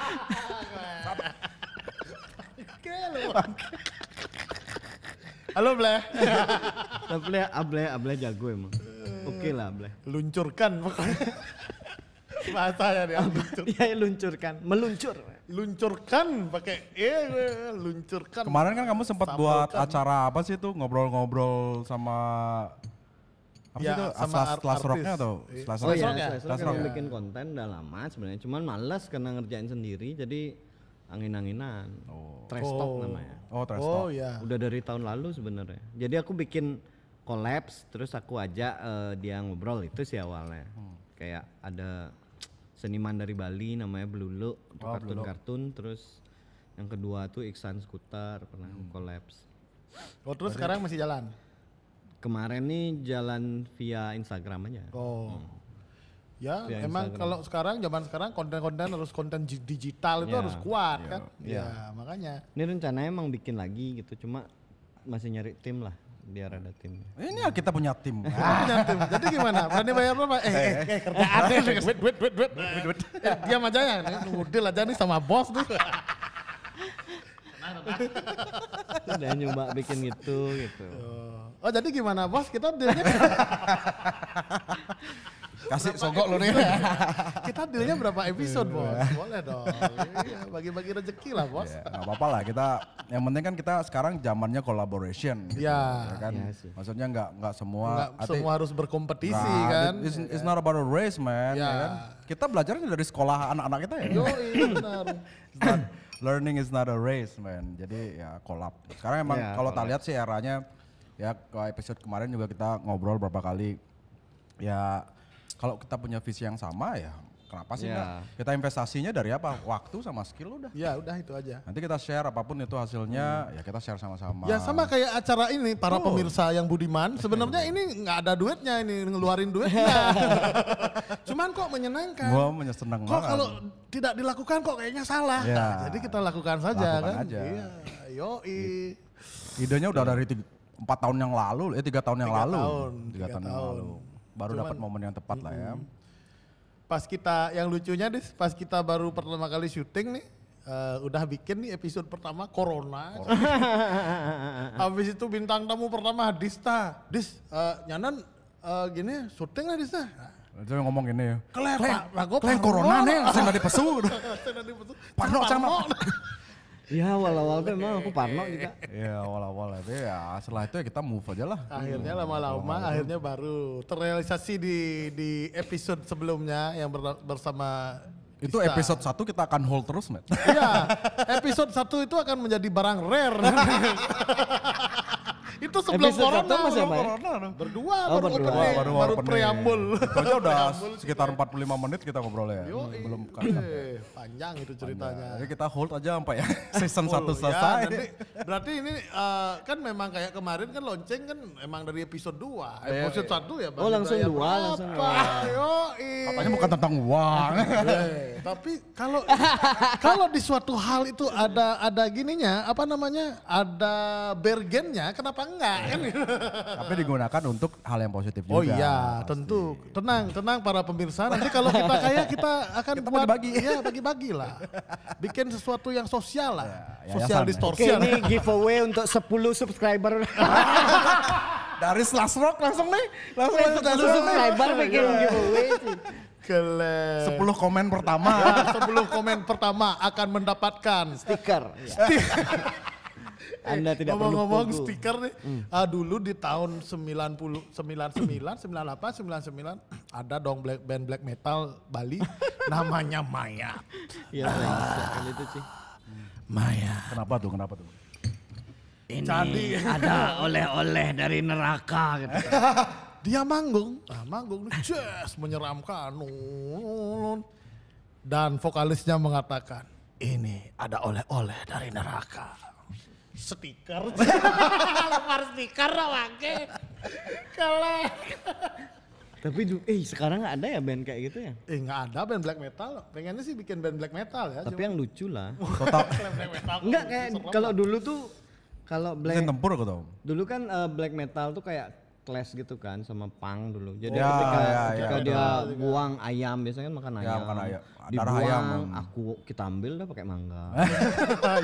Halo Bleh. Ableh, Ableh, Ableh jago emang. Oke lah Ableh. Luncurkan pokoknya. Bahasanya dia luncur. Iya luncurkan, meluncur. Luncurkan pakai eh gue, luncurkan. Kemarin kan kamu sempat buat acara apa sih itu ngobrol-ngobrol sama apa Ya, sih itu? sama Class artis. Rocknya atau Iya. Oh Rock? iya, Rock ya? Slash Slash Rock bikin konten udah lama sebenarnya. Cuman males karena ngerjain sendiri jadi angin-anginan. Trash talk Oh. namanya. Oh, Trash Oh Talk. ya. Udah dari tahun lalu sebenarnya. Jadi aku bikin collabs terus aku ajak eh, dia ngobrol itu sih awalnya. Hmm. Kayak ada seniman dari Bali namanya Blulu untuk Oh, kartun-kartun terus yang kedua tuh Iksan Skuter pernah Hmm. aku collabs. Oh terus sekarang masih jalan. Kemarin nih jalan via Instagram aja. Oh. Ya, Via emang Instagram. kalau sekarang zaman sekarang konten-konten harus konten digital itu Ya, harus kuat iya, kan? iya. Ya, makanya. Ini rencananya emang bikin lagi gitu, cuma masih nyari tim lah biar ada timnya. Ini kita punya tim. Punya tim. Jadi gimana? Berani bayar berapa? Eh, eh, eh kerjaan deh. Duit, duit, duit, duit. Eh, diam aja ya. Deal aja nih sama bos nih. Udah nyoba bikin gitu gitu. Oh, jadi gimana bos? Kita dealnya Kasih sogok lo nih. kita dealnya berapa episode bos? Boleh dong. Iya, bagi-bagi rezeki lah bos. Ya, nggak apa-apa lah kita yang penting kan kita sekarang zamannya collaboration gitu, Ya. ya kan Iya sih. maksudnya nggak nggak semua Nggak semua harus berkompetisi nggak, kan? it's, it's not about a race man ya. Ya. kan kita belajarnya dari sekolah anak-anak kita ya Yo, benar. Not- learning is not a race man jadi ya collab sekarang emang Ya, kalau tak lihat sih eranya ya ke episode kemarin juga kita ngobrol berapa kali ya kalau kita punya visi yang sama ya kenapa sih Ya. nggak kita investasinya dari apa waktu sama skill udah Ya, udah itu aja. Nanti kita share apa pun itu hasilnya, ya kita share sama-sama. Ya sama kayak acara ini para Betul. pemirsa yang budiman sebenarnya ini nggak ada duitnya ini ngeluarin duitnya. Cuman kok menyenangkan. Gua menyenang Kok banget. kalau tidak dilakukan kok kayaknya salah. Ya. Nah, jadi kita lakukan saja Lakukan kan. aja. Iya. Yoi. Idenya udah dari tiga, empat tahun yang lalu, eh tiga tahun yang Tiga lalu. tahun, tiga tiga tahun, yang tahun. lalu. Baru dapat momen yang tepat lah ya. Pas kita yang lucunya dis, pas kita baru pertama kali syuting nih eh, udah bikin nih episode pertama corona. Habis itu bintang tamu pertama Dista. Dis, eh, nyanan eh, gini syuting lah Dista. Itu yang ngomong gini ya. Klep, parno corona nih, saya nggak dipesu. Parno sama. Ya awal-awal tuh emang aku parno juga. Iya awal-awal tapi ya setelah itu ya kita move aja lah. Akhirnya lama-lama akhirnya baru terrealisasi di di episode sebelumnya yang ber- bersama Itu Dista. episode satu kita akan hold terus, Matt. Iya, episode satu itu akan menjadi barang rare. Itu sebelum Episode corona. satu masih apa ya? Berdua, Oh, baru berdua. opening, baru baru opening. preambul. Itu aja udah sekitar 45 menit kita ngobrol ya. Belum kan. Eh, panjang itu ceritanya. Jadi kita hold aja sampai ya season Oh, 1 ya, selesai. nanti, berarti ini eh, kan memang kayak kemarin kan lonceng kan emang dari episode 2. Iya, Episode 1 ya Oh, langsung bayar dua, berapa? langsung dua. Yoi. Katanya bukan tentang uang. Eh, tapi kalau kalau di suatu hal itu ada ada gininya apa namanya ada bergennya kenapa enggak kan Tapi digunakan untuk hal yang positif juga. Oh iya, tentu. Tenang, tenang para pemirsa. Nanti kalau kita kaya kita akan Kita buat bagi-bagi. Iya, bagi-bagi lah. Bikin sesuatu yang sosial lah. Ya, sosial distorsi. Oke ini giveaway untuk 10 subscriber. Dari Slash Rock langsung nih. Langsung masuk 10 langsung nih. subscriber bikin giveaway sih. Keren. 10 komen pertama. Ya, 10 komen pertama akan mendapatkan Stiker. Anda tidak perlu ngomong-ngomong stiker nih. ah, dulu di tahun 90 99 98 99 ada dong black, band black metal Bali namanya Maya. Iya, brengsek kali itu sih. Maya. Kenapa tuh? Kenapa tuh? Ini Jadi- ada oleh-oleh dari neraka gitu. Dia manggung, ah, manggung, jazz menyeramkan. Nun. Dan vokalisnya mengatakan, ini ada oleh-oleh dari neraka. Stiker, lempar stiker Wage. Kelek. Tapi eh sekarang nggak ada ya band kayak gitu ya? Eh nggak ada band black metal. Pengennya sih bikin band black metal ya. Tapi yang lucu lah. Total black metal. Enggak kayak kalau dulu tuh kalau black mesin tempur aku tau. dulu kan eh, black metal tuh kayak clash gitu kan sama punk dulu. Jadi Ya, ketika, ya, ketika ya, dia buang ayam biasanya kan makan Ya, ayam. makan ayam. Darah Dibuang, ayam. aku kita ambil dah pakai mangga.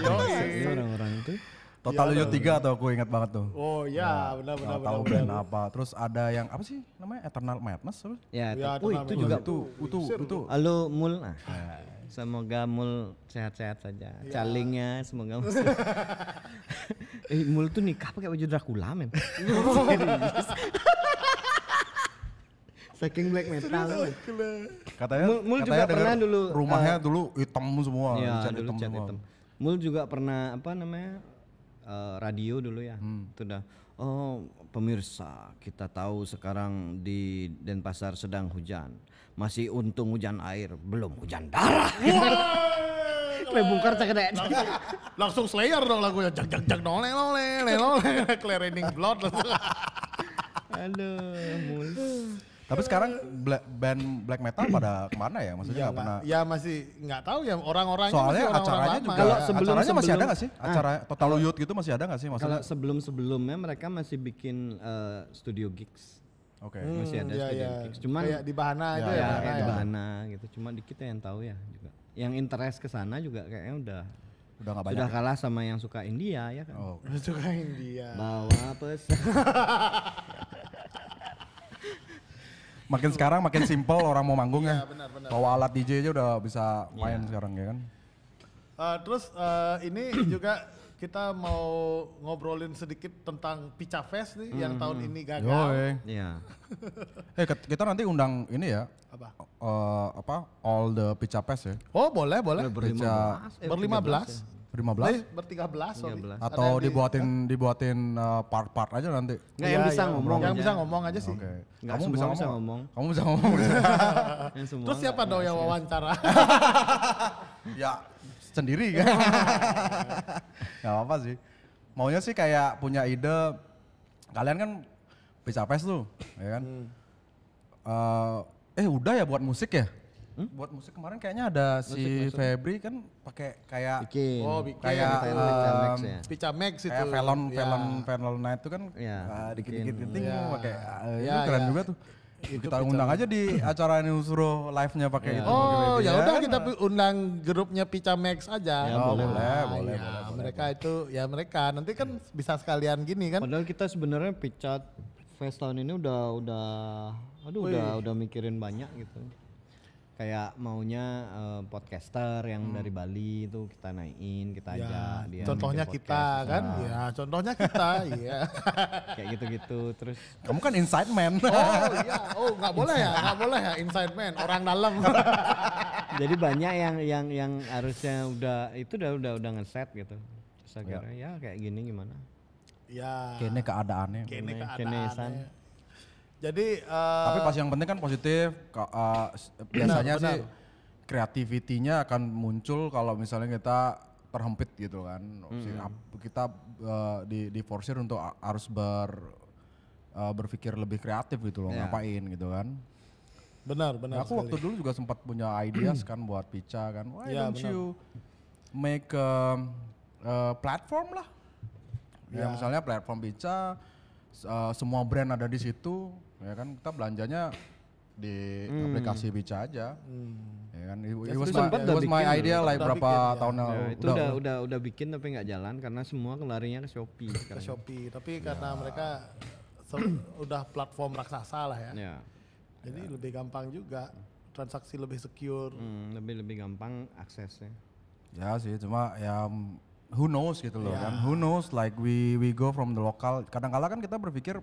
Orang-orang itu. Total U 3 tuh aku ingat banget tuh. Oh ya, benar benar Nggak benar. tahu benar. band apa. Terus ada yang apa sih namanya Eternal Madness apa? Ya, Ya, oh itu juga itu itu itu Halo Mul. Nah, semoga Mul sehat-sehat saja. Calingnya semoga Eh Mul tuh nikah pakai baju Dracula men. Saking black metal. katanya Mul- Mul katanya juga pernah dulu, rumahnya dulu hitam semua, Iya, cat dulu cat semua. hitam. Mul juga pernah apa namanya? Eh, radio dulu ya. Itu udah Oh, pemirsa, kita tahu sekarang di Denpasar sedang hujan. Masih untung hujan air, belum hujan darah. Kayak bungkar cakadek. Langsung Slayer dong lagunya. Jak jak jak nole nole nole. Clearing blood langsung. Aduh, mul. Tapi sekarang black, band black metal pada ke mana ya? Maksudnya nggak pernah. Ya masih nggak tahu ya orang-orangnya Soalnya masih acaranya lama. juga, Kalau sebelum- acaranya masih ada sebelum- nggak sih? Acara Total Youth gitu masih ada nggak sih? Kalau Maksudnya? sebelum-sebelumnya mereka masih bikin eh, studio gigs. Oke. Masih ada Iya, studio iya. gigs. Cuman kayak di Bahana itu Ya, ya. ya, ya. di Bahana gitu. Cuma dikit yang tahu ya juga. Yang interest ke sana juga kayaknya udah Udah nggak banyak. sudah kalah sama yang suka India ya kan. Oh. Suka India. Bawa pesan. Makin sekarang makin simple orang mau manggung ya. benar, benar. Bawa alat DJ aja udah bisa main sekarang ya kan. Eh, terus eh, ini juga kita mau ngobrolin sedikit tentang Pica Fest nih yang tahun ini gagal. Yoi. Iya. Eh ket- kita nanti undang ini ya. Apa? eh, apa all the Pica Pes ya. Oh boleh boleh. Berlima belas. eh, Berlima tiga belas. 15 Eh, bertiga belas. sorry. 13. Ada atau dibuatin dibuatin eh, part-part aja nanti. Nggak Iya, yang bisa iya. ngomong. Yang aja. bisa ngomong aja sih. Oke. Kamu bisa bisa ngomong. ngomong. Kamu bisa ngomong. Yang semua Terus siapa dong yang wawancara? ya sendiri kan. Gak apa-apa sih. Maunya sih kayak punya ide. Kalian kan bisa pes tuh, ya kan? Eh, eh udah ya buat musik ya? Buat musik kemarin kayaknya ada si Febri kan pakai kayak bikin. Oh, bikin. kayak Kayak em, Pica Max ya. Pica Max itu. kayak Velon Ya. Velon Velon Night itu kan Iya, ah, dikit-dikit bikin. genting Iya. pakai ah, Iya, itu keren iya. juga tuh. Itu kita Pica undang aja di acara ini suruh live-nya pakai itu. pakai Oh ya udah kita pi- undang grupnya Pica Max aja. Ya, Oh, boleh, boleh, boleh, iya. boleh, boleh, Mereka itu ya mereka nanti kan bisa sekalian gini kan. Padahal kita sebenarnya Picat Fest tahun ini udah udah aduh udah udah mikirin banyak gitu. Kayak maunya eh, podcaster yang dari Bali itu kita naikin, kita Ya, ajak dia. contohnya kita podcast. kan, ya contohnya kita, iya. Kayak gitu-gitu terus Kamu kan inside man. Oh iya, oh nggak boleh ya, nggak boleh ya inside man, orang dalam. jadi banyak yang yang yang harusnya udah itu udah udah udah ngeset gitu. Terus akhirnya ya kayak gini gimana? Ya. Kene keadaannya. Kene Kene- keadaannya. Jadi eh, Tapi pas yang penting kan positif. uh, biasanya benar. sih kreativitinya akan muncul kalau misalnya kita terhempit gitu kan. Ap- Kita uh, di di forsir untuk harus ber uh, berpikir lebih kreatif gitu loh, Ya. ngapain gitu kan. benar benar. aku waktu sekali. dulu juga sempat punya ideas kan buat Pica kan. Why Ya, don't benar. you make a, a platform lah. Ya, Ya. misalnya platform Pica s- uh, semua brand ada di situ, ya kan kita belanjanya di aplikasi Pica aja. Ya kan it, it itu was my, sempat it udah was my bikin idea dulu. like Udah berapa bikin, ya. tahun yang Ya, lalu. itu udah, udah udah bikin tapi nggak jalan karena semua larinya ke Shopee ke. Shopee, tapi karena mereka se- udah platform raksasa lah ya. Ya. Jadi lebih gampang juga, transaksi lebih secure. Hmm, lebih lebih gampang aksesnya. Ya sih, cuma ya who knows gitu loh Ya. kan. Who knows like we we go from the local. Kadang-kala kan kita berpikir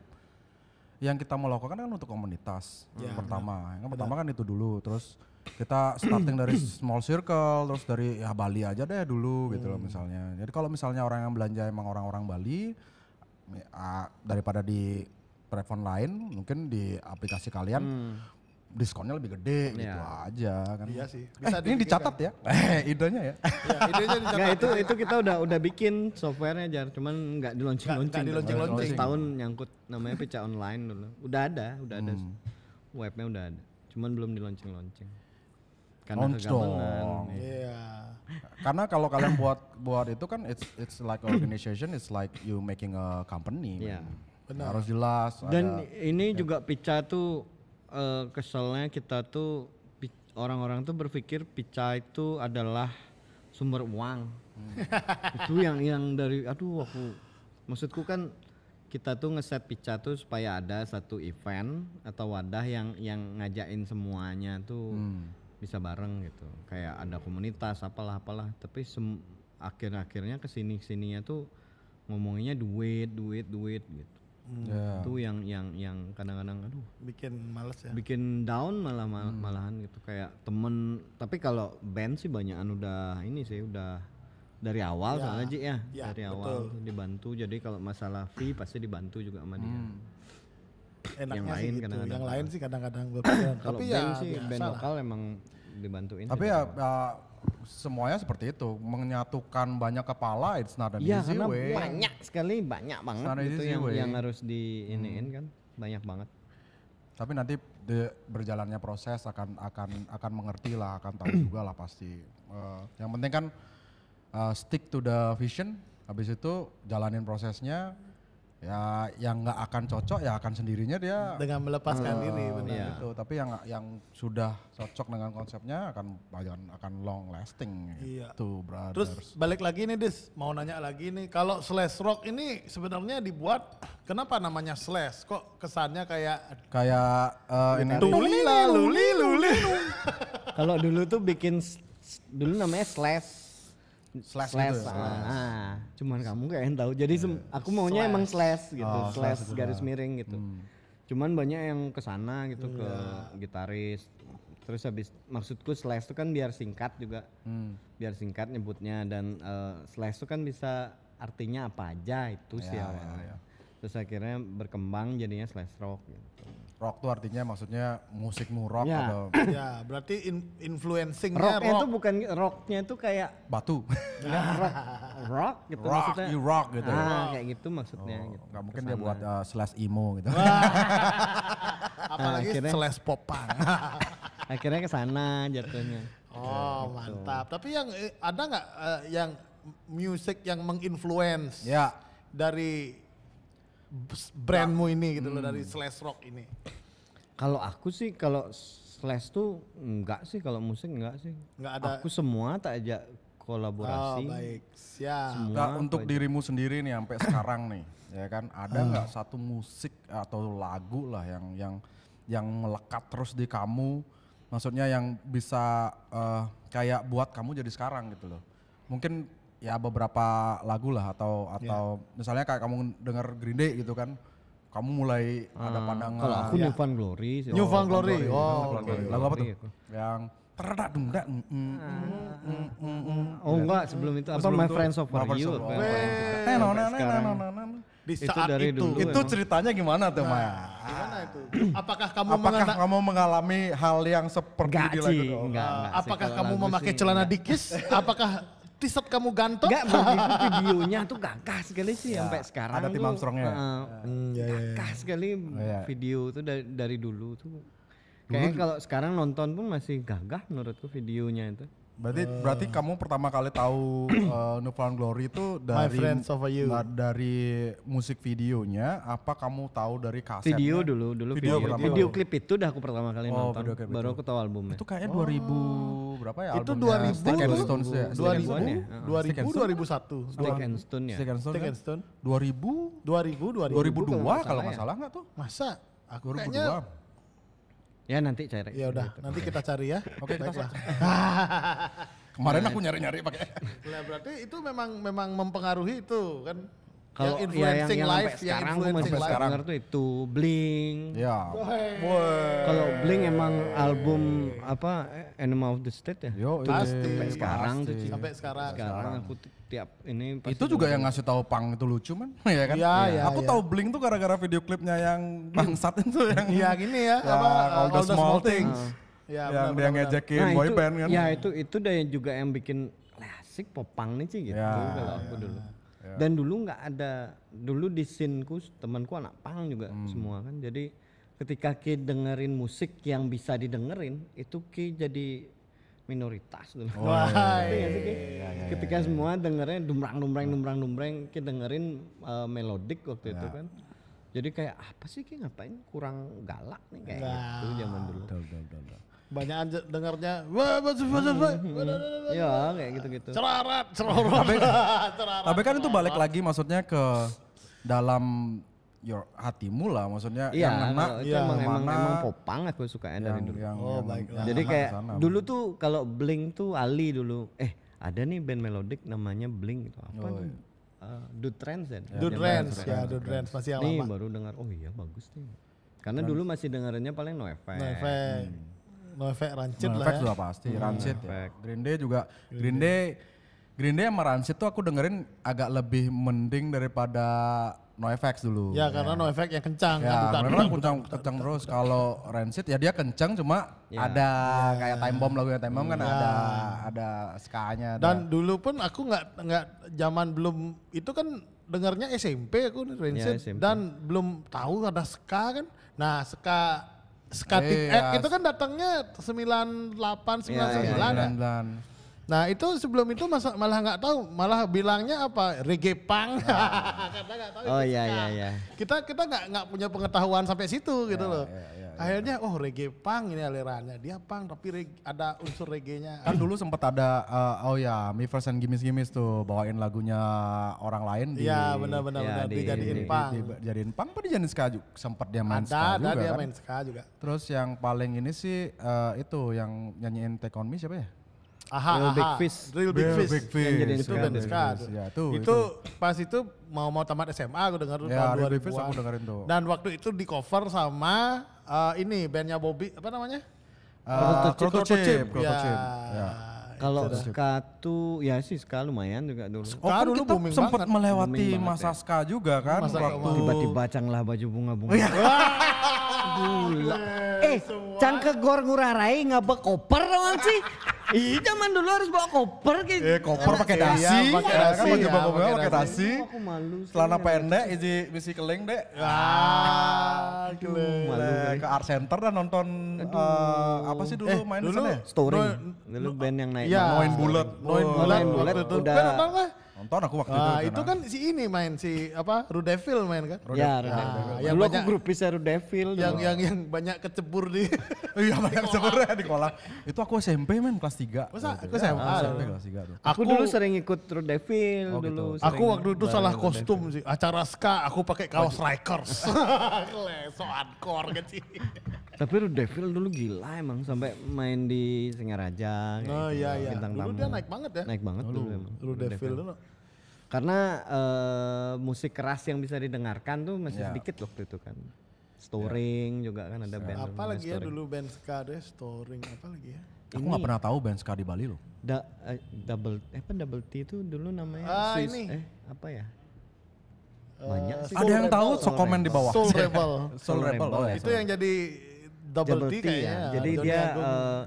yang kita mau lakukan kan untuk komunitas Ya, pertama. Yang pertama kan itu dulu. Terus kita starting dari small circle, terus dari ya Bali aja deh dulu gitu Hmm. loh misalnya. Jadi kalau misalnya orang yang belanja emang orang-orang Bali ya, daripada di platform lain, mungkin di aplikasi kalian diskonnya lebih gede gitu Ya. aja kan. Iya sih, Eh, bisa ini dicatat ya. Eh, idenya ya. Ya, idenya dicatat. Enggak itu itu kita udah udah bikin softwarenya jar, cuman nggak di launching Nggak- nggak di-launching-launching. Setahun nyangkut namanya Pica Online dulu. Udah ada, udah ada. Webnya udah ada. Cuman belum di launching launching. Karena Launch dong. Iya. Iya. Karena kalau kalian buat buat itu kan it's it's like organization, it's like you making a company. Iya. man. Harus jelas. Dan ada- ini juga Pica tuh eh, keselnya kita tuh orang-orang tuh berpikir Pica itu adalah sumber uang. itu yang yang dari aduh aku maksudku kan kita tuh ngeset Pica tuh supaya ada satu event atau wadah yang yang ngajain semuanya tuh bisa bareng gitu. Kayak ada komunitas apalah apalah tapi akhir-akhirnya ke sini sininya tuh ngomonginnya duit duit duit gitu Ya. itu yang yang yang kadang-kadang aduh. Bikin males ya. bikin down malah mal- malahan gitu. Kayak temen tapi kalau band sih banyakan udah ini sih udah dari awal Ya, soalnya Ji ya, ya, dari awal betul. tuh dibantu. Jadi kalau masalah fee pasti dibantu juga sama dia. Enaknya yang sih lain gitu. kadang-kadang. Yang lain sih kadang-kadang kalau Tapi band ya sih band lokal emang dibantuin Tapi ya, ya semuanya seperti itu, menyatukan banyak kepala it's not an Iya easy karena way. banyak sekali banyak banget easy yang way. yang harus diiniin kan banyak banget Tapi nanti di berjalannya proses akan akan akan mengerti lah, akan tahu juga lah pasti. Eh, yang penting kan eh, stick to the vision, habis itu jalanin prosesnya. Ya yang nggak akan cocok ya akan sendirinya dia Dengan melepaskan diri benar. Iya. gitu. Tapi yang yang sudah cocok dengan konsepnya akan akan akan long lasting Iya. gitu, brothers. Terus balik lagi nih Dis, mau nanya lagi nih, kalau slash rock ini sebenarnya dibuat kenapa namanya slash? Kok kesannya kayak kayak eh, ini tuli luli luli. kalau dulu tuh bikin dulu namanya slash Slash slash, gitu ya? ah, cuman kamu kayak yang tahu. Jadi sem- aku maunya emang slash gitu. Oh, slash, slash garis miring gitu. Cuman banyak yang ke sana gitu ke gitaris. Terus habis maksudku slash itu kan biar singkat juga. Hmm. biar singkat nyebutnya dan eh, slash itu kan bisa artinya apa aja itu sih Ya, awalnya. ya, ya. terus akhirnya berkembang jadinya slash rock gitu rock tuh artinya maksudnya musikmu rock Ya. atau ya, berarti in- influencingnya rocknya rock. itu bukan rocknya itu kayak batu. rock rock gitu rock, maksudnya you rock gitu. ah kayak gitu maksudnya Oh, gitu nggak mungkin dia buat uh, slash emo gitu. Apalagi akhirnya- slash popang. akhirnya ke sana jatuhnya oh mantap. Tapi yang eh, ada nggak eh, yang musik yang menginfluence ya, dari brandmu ini gitu loh dari slash rock ini? kalau aku sih kalau slash tuh enggak sih kalau musik enggak sih Nggak ada. aku semua tak ajak Oh kolaborasi baik, siap. Semua aku untuk ajak. dirimu sendiri nih sampai sekarang nih, ya kan? Ada nggak satu musik atau lagu lah yang yang yang melekat terus di kamu? Maksudnya yang bisa eh, kayak buat kamu jadi sekarang gitu loh. Mungkin ya beberapa lagu lah atau atau misalnya kayak kamu denger Green Day gitu kan, kamu mulai ada pandangan. kalau aku Ya. New Found Glory sih New Found Glory. Glory, Oh. Lagu apa tuh? Glory aku. Yang terdak mm, mm, mm, mm, mm, mm. oh enggak sebelum itu apa sebelum My itu, Friends Friends You Eh, no, no, no, no. Di Itu saat dari itu. dulu Itu emang. ceritanya gimana tuh Maya? Gimana itu? Apakah kamu Apakah kamu mengalami hal yang seperti di lagu enggak, itu? apakah kamu memakai sih celana enggak. dikis? Apakah t-shirt kamu gantung? Enggak, begitu videonya tuh gagah sekali sih sampai sekarang ada tim Armstrongnya. heeh, iya, iya, gagah sekali iya. video tuh dari, dari dulu tuh. Kayaknya kalau sekarang nonton pun masih gagah menurutku videonya itu. Berarti berarti kamu pertama kali tahu uh, Newfound Glory itu dari Friends Over You. da- dari musik videonya apa kamu tahu dari kasetnya? Video dulu, dulu Video video. pertama. Video, klip itu dah aku pertama kali Oh, nonton. video klip Baru itu. aku tahu albumnya. Itu kayaknya 2000 berapa ya? Itu albumnya 2000 Stick and tuh. Stones ya. 2000, Stick and Stone ya? 2000, 2001. Stick and Stone ya. Stick and Stone. Stick kan? and Stone. 2000 2000, 2002 2000. kalau nggak salah nggak tuh? Masa? Aku 2002. Ya nanti cari. ya udah, nanti kita cari ya. Oke, kita Baiklah. Kemarin aku nyari-nyari pakai. Nah, berarti itu memang memang mempengaruhi itu kan Kalau yang ya, yang, influencing yang live, sampai yang sekarang aku masih denger tuh itu Blink. Ya. Kalau Blink emang album apa eh, Animal of the State ya? Yo, Pasti. Sampai sekarang tuh Ci. Sampai sekarang. Sekarang aku ti- tiap ini pasti Itu juga yang ngasih tahu pang itu lucu man, ya kan? Iya, iya, Aku iya. tahu Blink tuh gara-gara video klipnya yang bangsat itu yang Iya gini ya, Ya, apa all the small things. Ya, yang dia benar, benar. ngejekin Nah, boy itu, band kan. Ya itu itu deh juga yang bikin "Lah, asik popang nih sih gitu Ya, kalau aku dulu. Dan dulu nggak ada dulu di scene-ku temanku anak pang juga Hmm. semua kan. Jadi ketika Ki dengerin musik yang bisa didengerin itu Ki jadi minoritas dulu. Wah, Ngerti nggak sih, Ki? Ketika semua dengerin dumbrang dumbreng dumbrang dumbreng Ki dengerin uh, melodik waktu itu kan. Jadi kayak apa sih Ki ngapain kurang galak nih kayak gitu zaman dulu. Wah wah wah wah wah Ya kayak gitu-gitu. cerarat cerorot cerarat Tapi kan itu balik lagi maksudnya ke dalam your hatimu lah maksudnya Iya, yang itu Iya, emang, emang, mana emang popang aku sukanya dari yang, dulu. yang, Oh, yang- baiklah. yang Jadi kayak ke sana. dulu tuh kalau Blink tuh Ali dulu. Eh ada nih band melodik namanya Blink itu apa Oh, tuh? iya. Eh, Dude Trends ya. Dude Rance ya Dude Rance masih yang Nih lama baru dengar oh iya bagus nih. Karena dulu masih dengerannya paling no effect. no effect no effect rancid No lah Effects ya sudah pasti, Rancid ya. Effect. Green Day juga, Green Day, Green Day sama Rancid tuh aku dengerin agak lebih mending daripada No Effects dulu. ya karena no effect yang kencang Ya, kan memang kencang, kencang terus. Kalau Rancid ya dia kencang cuma Ya. ada kayak time bomb lagunya time bomb kan ada ada ska-nya. ada- dan dulu pun aku nggak nggak zaman belum itu kan dengarnya SMP aku nih, Rancid SMP. dan belum tahu ada ska kan nah ska ska Eh, Tip ya. X itu kan datangnya 98 Iya, iya, 99 ya. dan, dan Nah itu sebelum itu masa, malah nggak tahu, malah bilangnya apa reggae punk. Ah. Karena nggak tahu Oh iya iya iya. Kita kita nggak nggak punya pengetahuan sampai situ gitu loh. iya, Akhirnya oh reggae punk ini alirannya. Dia punk tapi reg- ada unsur reggae-nya. kan dulu sempat ada eh, oh ya Me First and Gimis Gimis tuh bawain lagunya orang lain di Iya benar-benar Ya, benar di- dijadiin di- punk. di- dijadiin punk apa dijadiin ska juga sempat dia main ska ada ada juga dia kan. main ska juga. Terus yang paling ini sih eh, itu yang nyanyiin Take On Me siapa ya? Aha, Real aha. Big Fish. Real Big Real Fish. Big Fish. Yang Real itu Big band Fish. ska. tuh. Ya, tuh, itu, itu. pas itu mau mau tamat SMA aku dengar tuh Ya, tahun Real Big 2000 Fish aku dengerin tuh. Dan waktu itu di cover sama eh, ini bandnya Bobby apa namanya? Uh, Kroto Kroto Chip. Chip, Kroto Ya. Ya. Kalau ska tuh ya sih ska lumayan juga dulu. Oh kan dulu kita booming sempat banget. melewati masa ya. ska juga kan Masa waktu Tiba-tiba canglah baju bunga-bunga. Iya. Gula. Eh, can ke gor ngurarai ngabek koper doang sih. Ih, zaman dulu harus bawa koper gitu. Eh, koper pakai Iya, dasi, pakai dasi, kan baju ya, bangku pakai pakai dasi. dasi, Aku malu. celana pendek, isi misi keling dek, Ah. Malu Eh, ke art center dan nonton eh, apa sih dulu main di dulu sana ya? Story. Dulu band yang naik. Iya. Noin Bulat. Noin bulat Noin Bulat waktu itu. udah- nonton aku waktu Ah, itu. itu kan si ini main si apa Rudevil main kan? Ya, Ah, Rudevil. yang Dulu aku banyak- grupisnya Rudevil. dulu. Yang yang yang banyak kecebur di. Iya banyak sebenarnya di kolam. Itu aku SMP men kelas 3. Masa? Aku SMA SMP dulu. kelas 3 tuh. Aku, dulu sering ikut Rudevil Oh, dulu. gitu. Aku waktu itu salah kostum sih. Acara ska aku pakai kaos Rikers. so hardcore kan sih. Tapi Rudevil dulu gila emang sampai main di Singaraja. Oh gitu, iya iya. Dulu dia naik banget ya. Naik banget dulu emang. Rudevil dulu. Karena eh, musik keras yang bisa didengarkan tuh masih Ya. sedikit waktu itu kan. Storing juga kan ada band. Apa lagi ya dulu band ska deh, storing apa lagi ya? Aku nggak pernah tahu band ska di Bali loh. Da, eh, double eh, apa double T itu dulu namanya Ah, Swiss ini. eh apa ya? Banyak sih. Ada yang tahu sok komen di bawah. Soul Rebel. Soul Rebel. Oh, ya, itu yang jadi double, D kayaknya. ya. Jadi Johnny dia Agung. eh,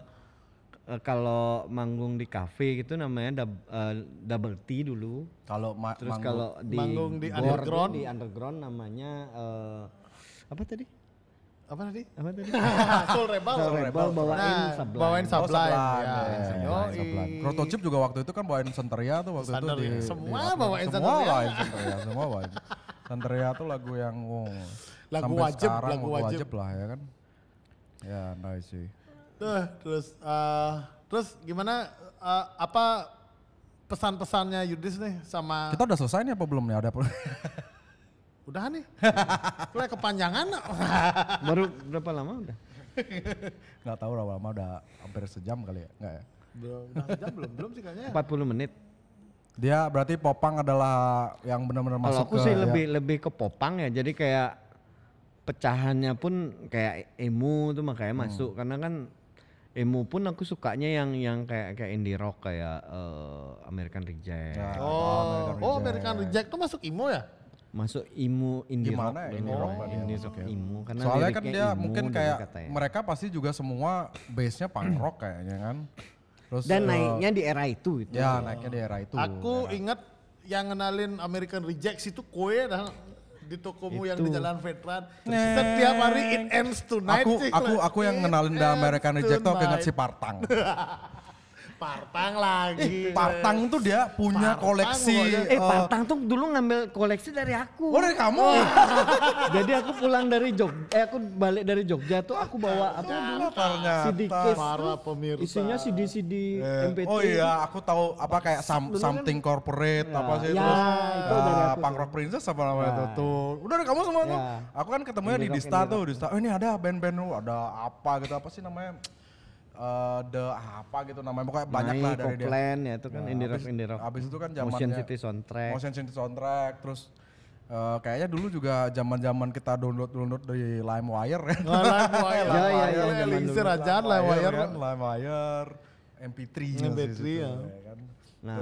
eh, kalau manggung di kafe gitu namanya dub- eh, double T dulu. Kalau ma- Terus manggung- kalau di Manggung di underground. di underground namanya eh, apa tadi? apa tadi? Apa tadi? Soul Rebel. Soul Rebel bawain Nah, Sublime. bawain Oh, Sublime. Sublime, ya. ya, ya, Yoi. Sublime. Prototype juga waktu itu kan bawain Santeria tuh waktu Santeria. itu di Semua di- bawain semua bawain Santeria, semua bawain. Santeria tuh lagu yang oh, Lagu sampai wajib, sekarang lagu wajib. lah ya kan. Ya, nice sih. Tuh, terus eh, terus gimana eh, apa pesan-pesannya Yudis nih sama Kita udah selesai nih apa belum nih? Ada apa? udah nih. Kayak kepanjangan. Baru berapa lama udah? Nggak tahu berapa lama udah hampir sejam kali ya? Nggak ya? belum, sejam belum, belum sih kayaknya. 40 menit. Dia berarti Popang adalah yang benar-benar masuk aku ke sih ya, lebih lebih ke popang ya. Jadi kayak pecahannya pun kayak emo tuh makanya Hmm. masuk karena kan emo pun aku sukanya yang yang kayak kayak indie rock kayak eh, American Reject. Ya, Oh, American oh Reject. American Reject tuh masuk imo ya? Masuk emo indie Gimana rock. ya, indie rock ya indie rock ya. emo karena Soalnya kan dia emo mungkin kayak katanya. mereka pasti juga semua base-nya punk rock kayaknya kan. Terus dan eh, naiknya di era itu gitu. ya naiknya di era itu. Aku ingat yang ngenalin American Reject itu kue dah di tokomu yang di Itu. Jalan Veteran. Setiap hari it ends tonight aku aku aku yang ngenalin ends American Reject tuh aku ingat si. Partang. Partang lagi. Partang tuh dia punya Partang koleksi. Eh eh, Partang tuh dulu ngambil koleksi dari aku. Oh dari kamu? Jadi aku pulang dari Jogja, eh aku balik dari Jogja tuh aku bawa apa dulu? ternyata. CD case Para tuh pemirsa. isinya CD-CD Eh, MP3. oh iya, aku tahu apa kayak some- kan- something corporate apa sih Ya, terus itu dari aku Punk tuh. Rock Princess apa namanya Ya. tuh tuh. Udah dari kamu semua tuh. Ya. Aku kan ketemunya di Dista tuh, Dista. Oh ini ada band-band lu, ada apa gitu apa sih namanya? Eh, the apa gitu namanya pokoknya banyak lah dari dia. Copland ya itu kan Nah, indie rock abis- indie rock. Abis itu kan Motion zamannya City Soundtrack. Motion City Soundtrack terus eh, kayaknya dulu juga zaman-zaman kita download-download dari LimeWire kan. Nah, Live Wire. Ya, ya, ya, zaman Elixir aja Live Wire. kan, LimeWire, MP3 masih MP3 situ, ya. kan. Nah,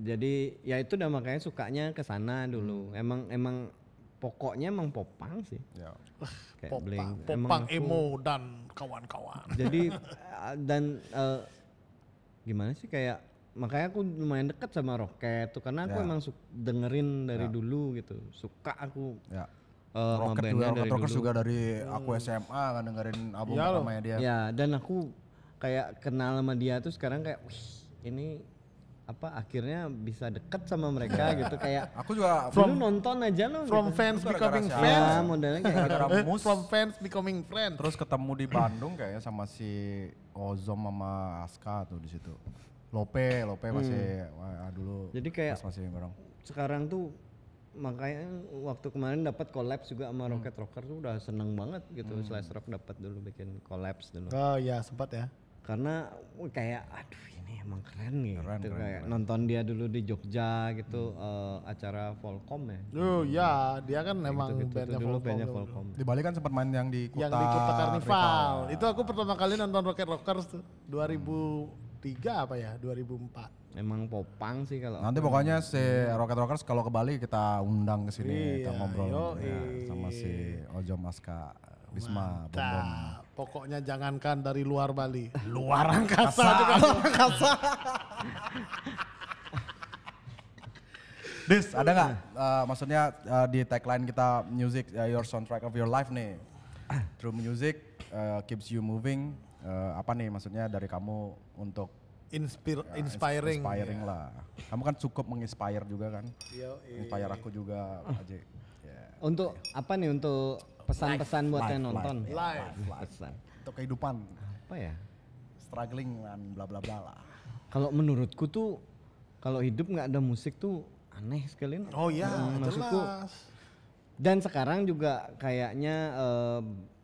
jadi ya itu udah makanya sukanya ke sana dulu. Emang emang pokoknya emang popang sih. Ya. Kayak Popang, Blink. popang Emang aku- emo dan kawan-kawan. jadi uh, dan uh, gimana sih kayak makanya aku lumayan dekat sama Rocket tuh karena aku Ya. emang su- dengerin dari dulu gitu suka aku Ya. uh, sama Rocket juga, Rocket dari Rockers dulu juga dari aku SMA kan dengerin album Iya pertamanya dia. ya dan aku kayak kenal sama dia tuh sekarang kayak wih ini apa akhirnya bisa deket sama mereka gitu kayak Aku juga dulu nonton aja loh From gitu. fans gara-gara becoming siapa? ya fans. modelnya kayak gitu. From fans becoming friends. terus ketemu di Bandung kayaknya sama si Ozom sama Aska tuh di situ. Lope, Lope masih wah, dulu. jadi kayak masih bareng. sekarang tuh makanya waktu kemarin dapat collabs juga sama Rocket Rocker tuh udah seneng banget gitu Slash Rock dapat dulu bikin collabs dulu Oh iya sempat ya. karena kayak aduh ini emang keren nih Keren, gitu keren, kayak nonton dia dulu di Jogja gitu eh, acara Volcom ya Oh ya, dia kan memang gitu, gitu bandnya dulu Volcom bandnya. Volcom Di Bali kan sempat main yang di Kuta Yang di Kota Karnival. Rival. Itu aku pertama kali nonton Rocket Rockers tuh. 2003 apa ya? 2004. emang popang sih kalau Nanti pokoknya si Rocket Rockers kalau ke Bali kita undang ke sini kita Iya, ngobrol yoi. ya, sama si Ojom Aska Bom. Nah, pokoknya jangankan dari luar Bali, luar angkasa juga. angkasa. Dis, ada nggak eh, maksudnya eh, di tagline kita music eh, your soundtrack of your life nih. Through music eh, keeps you moving. Eh, apa nih maksudnya dari kamu untuk Inspir, ya, ins- inspiring. inspiring lah. Kamu kan cukup menginspire juga kan. Yo, Inspire aku juga, Aje. Ya. untuk apa nih untuk pesan-pesan buat live, yang nonton live, live, pesan Untuk kehidupan, apa ya struggling dan bla bla bla lah. kalau menurutku tuh kalau hidup nggak ada musik tuh aneh sekali. Oh iya, Hmm, maksudku dan sekarang juga kayaknya eh,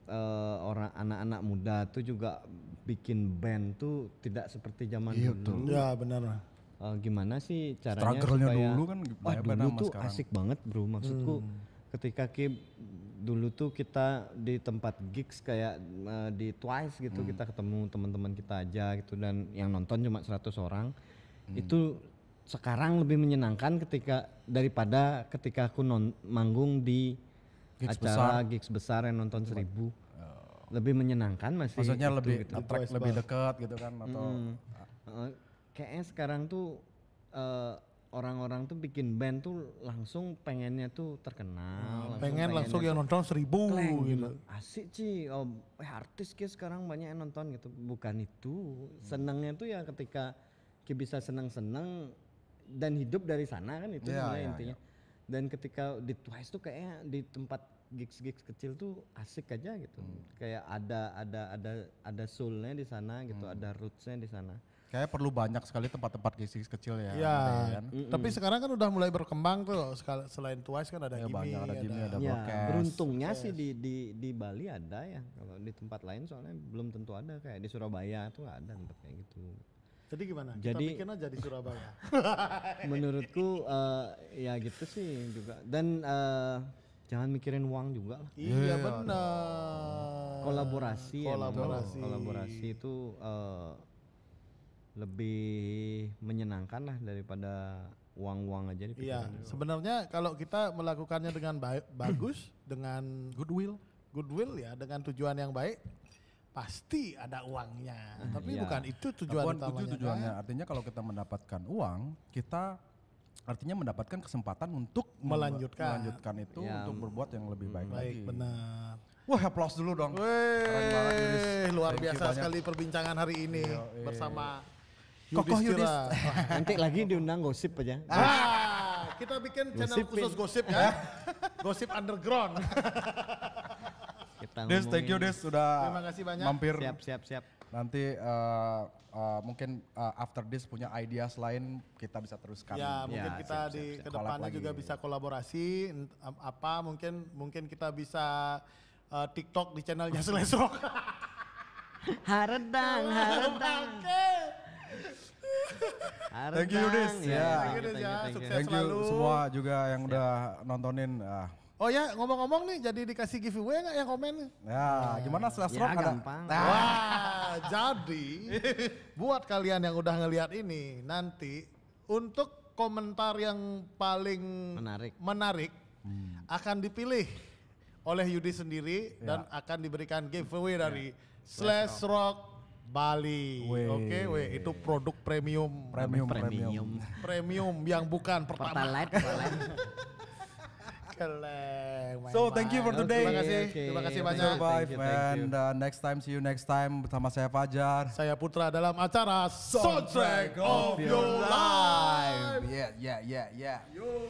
eh, orang anak-anak muda tuh juga bikin band tuh tidak seperti zaman Iya, dulu. Ya benar. Eh, gimana sih caranya Struggle-nya supaya dulu kan Wah, dulu tuh sekarang. asik banget bro maksudku Hmm. ketika Ki dulu tuh kita di tempat gigs kayak eh, di Twice gitu Hmm. kita ketemu teman-teman kita aja gitu dan yang nonton cuma 100 orang Hmm. itu sekarang lebih menyenangkan ketika daripada ketika aku non, manggung di Gigs acara gigs besar yang nonton seribu. Lebih menyenangkan masih. Maksudnya itu lebih gitu. attract lebih dekat gitu kan atau Uh, kayaknya sekarang tuh uh, orang-orang tuh bikin band tuh langsung pengennya tuh terkenal. Pengen langsung pengennya yang nonton seribu kleng gitu. Asik sih, oh, eh artis ki sekarang banyak yang nonton gitu. Bukan itu, senangnya tuh ya ketika ki bisa senang-senang dan hidup dari sana kan itu Iya, sebenarnya iya, intinya. Dan ketika di Twice tuh kayaknya di tempat gigs-gigs kecil tuh asik aja gitu. Hmm. Kayak ada ada ada ada soulnya di sana gitu, Hmm. ada rootsnya di sana. Kayak perlu banyak sekali tempat-tempat gigs kecil ya. Ya, ada kan? tapi sekarang kan udah mulai berkembang tuh. Selain Twice kan ada Ya, Gimme, banyak ada Jimmy, ada Ya, broadcast. beruntungnya sih di di di Bali ada ya. Kalau di tempat lain soalnya belum tentu ada kayak di Surabaya tuh ada tempat kayak gitu. Jadi gimana? Jadi- Kita bikin aja di Surabaya. Menurutku eh, ya gitu sih juga. Dan eh, jangan mikirin uang juga lah. iya benar. Kolaborasi, ya, Kolaborasi. kolaborasi itu eh, lebih menyenangkan lah daripada uang-uang aja di Iya, sebenarnya kalau kita melakukannya dengan ba- bagus, dengan Goodwill. goodwill ya, dengan tujuan yang baik, pasti ada uangnya. Tapi iya. bukan itu tujuan utamanya. itu tujuannya. kan? Artinya kalau kita mendapatkan uang, kita artinya mendapatkan kesempatan untuk Melanjutkan. melanjutkan itu Ya. untuk berbuat yang lebih baik, Baik, lagi. benar. Wah, applause dulu dong. Keren banget, luar Thank biasa banyak. sekali perbincangan hari ini bersama Kokoh Yudis. Yudhistira. Nanti lagi diundang gosip aja. Ah, kita bikin channel Gosipin. khusus gosip ya. gosip underground. Kita Des, thank you Des sudah Terima kasih banyak. mampir. Siap, siap, siap. Nanti eh, eh, mungkin eh, after this punya ideas lain kita bisa teruskan. Ya, mungkin Ya, kita siap, di siap. ke depannya Collab juga lagi. bisa kolaborasi apa mungkin mungkin kita bisa uh, TikTok di channelnya Rock. Haredang, haredang. Thank you, Yudis. Ya, Ya. Thank you, Yudis, ya. Sukses. Thank you selalu. semua juga yang udah nontonin. Ah, Oh ya, ngomong-ngomong nih jadi dikasih giveaway nggak yang komen? ya, gimana Slash Ya, Rock ada? gampang. Wah, jadi buat kalian yang udah ngelihat ini nanti untuk komentar yang paling Menarik. menarik akan dipilih oleh Yudi sendiri dan akan diberikan giveaway dari Slash Rock Bali. Oke, weh itu produk premium. Premium, Premium. premium. Premium yang bukan pertama. Pertalite, pertalite. Keleng. So, thank you for today. Terima kasih. Oke, Terima kasih thank banyak. you. Survive thank you. and uh, next time see you next time bersama saya Fajar. Saya Putra dalam acara Soundtrack of Your Life. Yeah, yeah, yeah, yeah. Yo.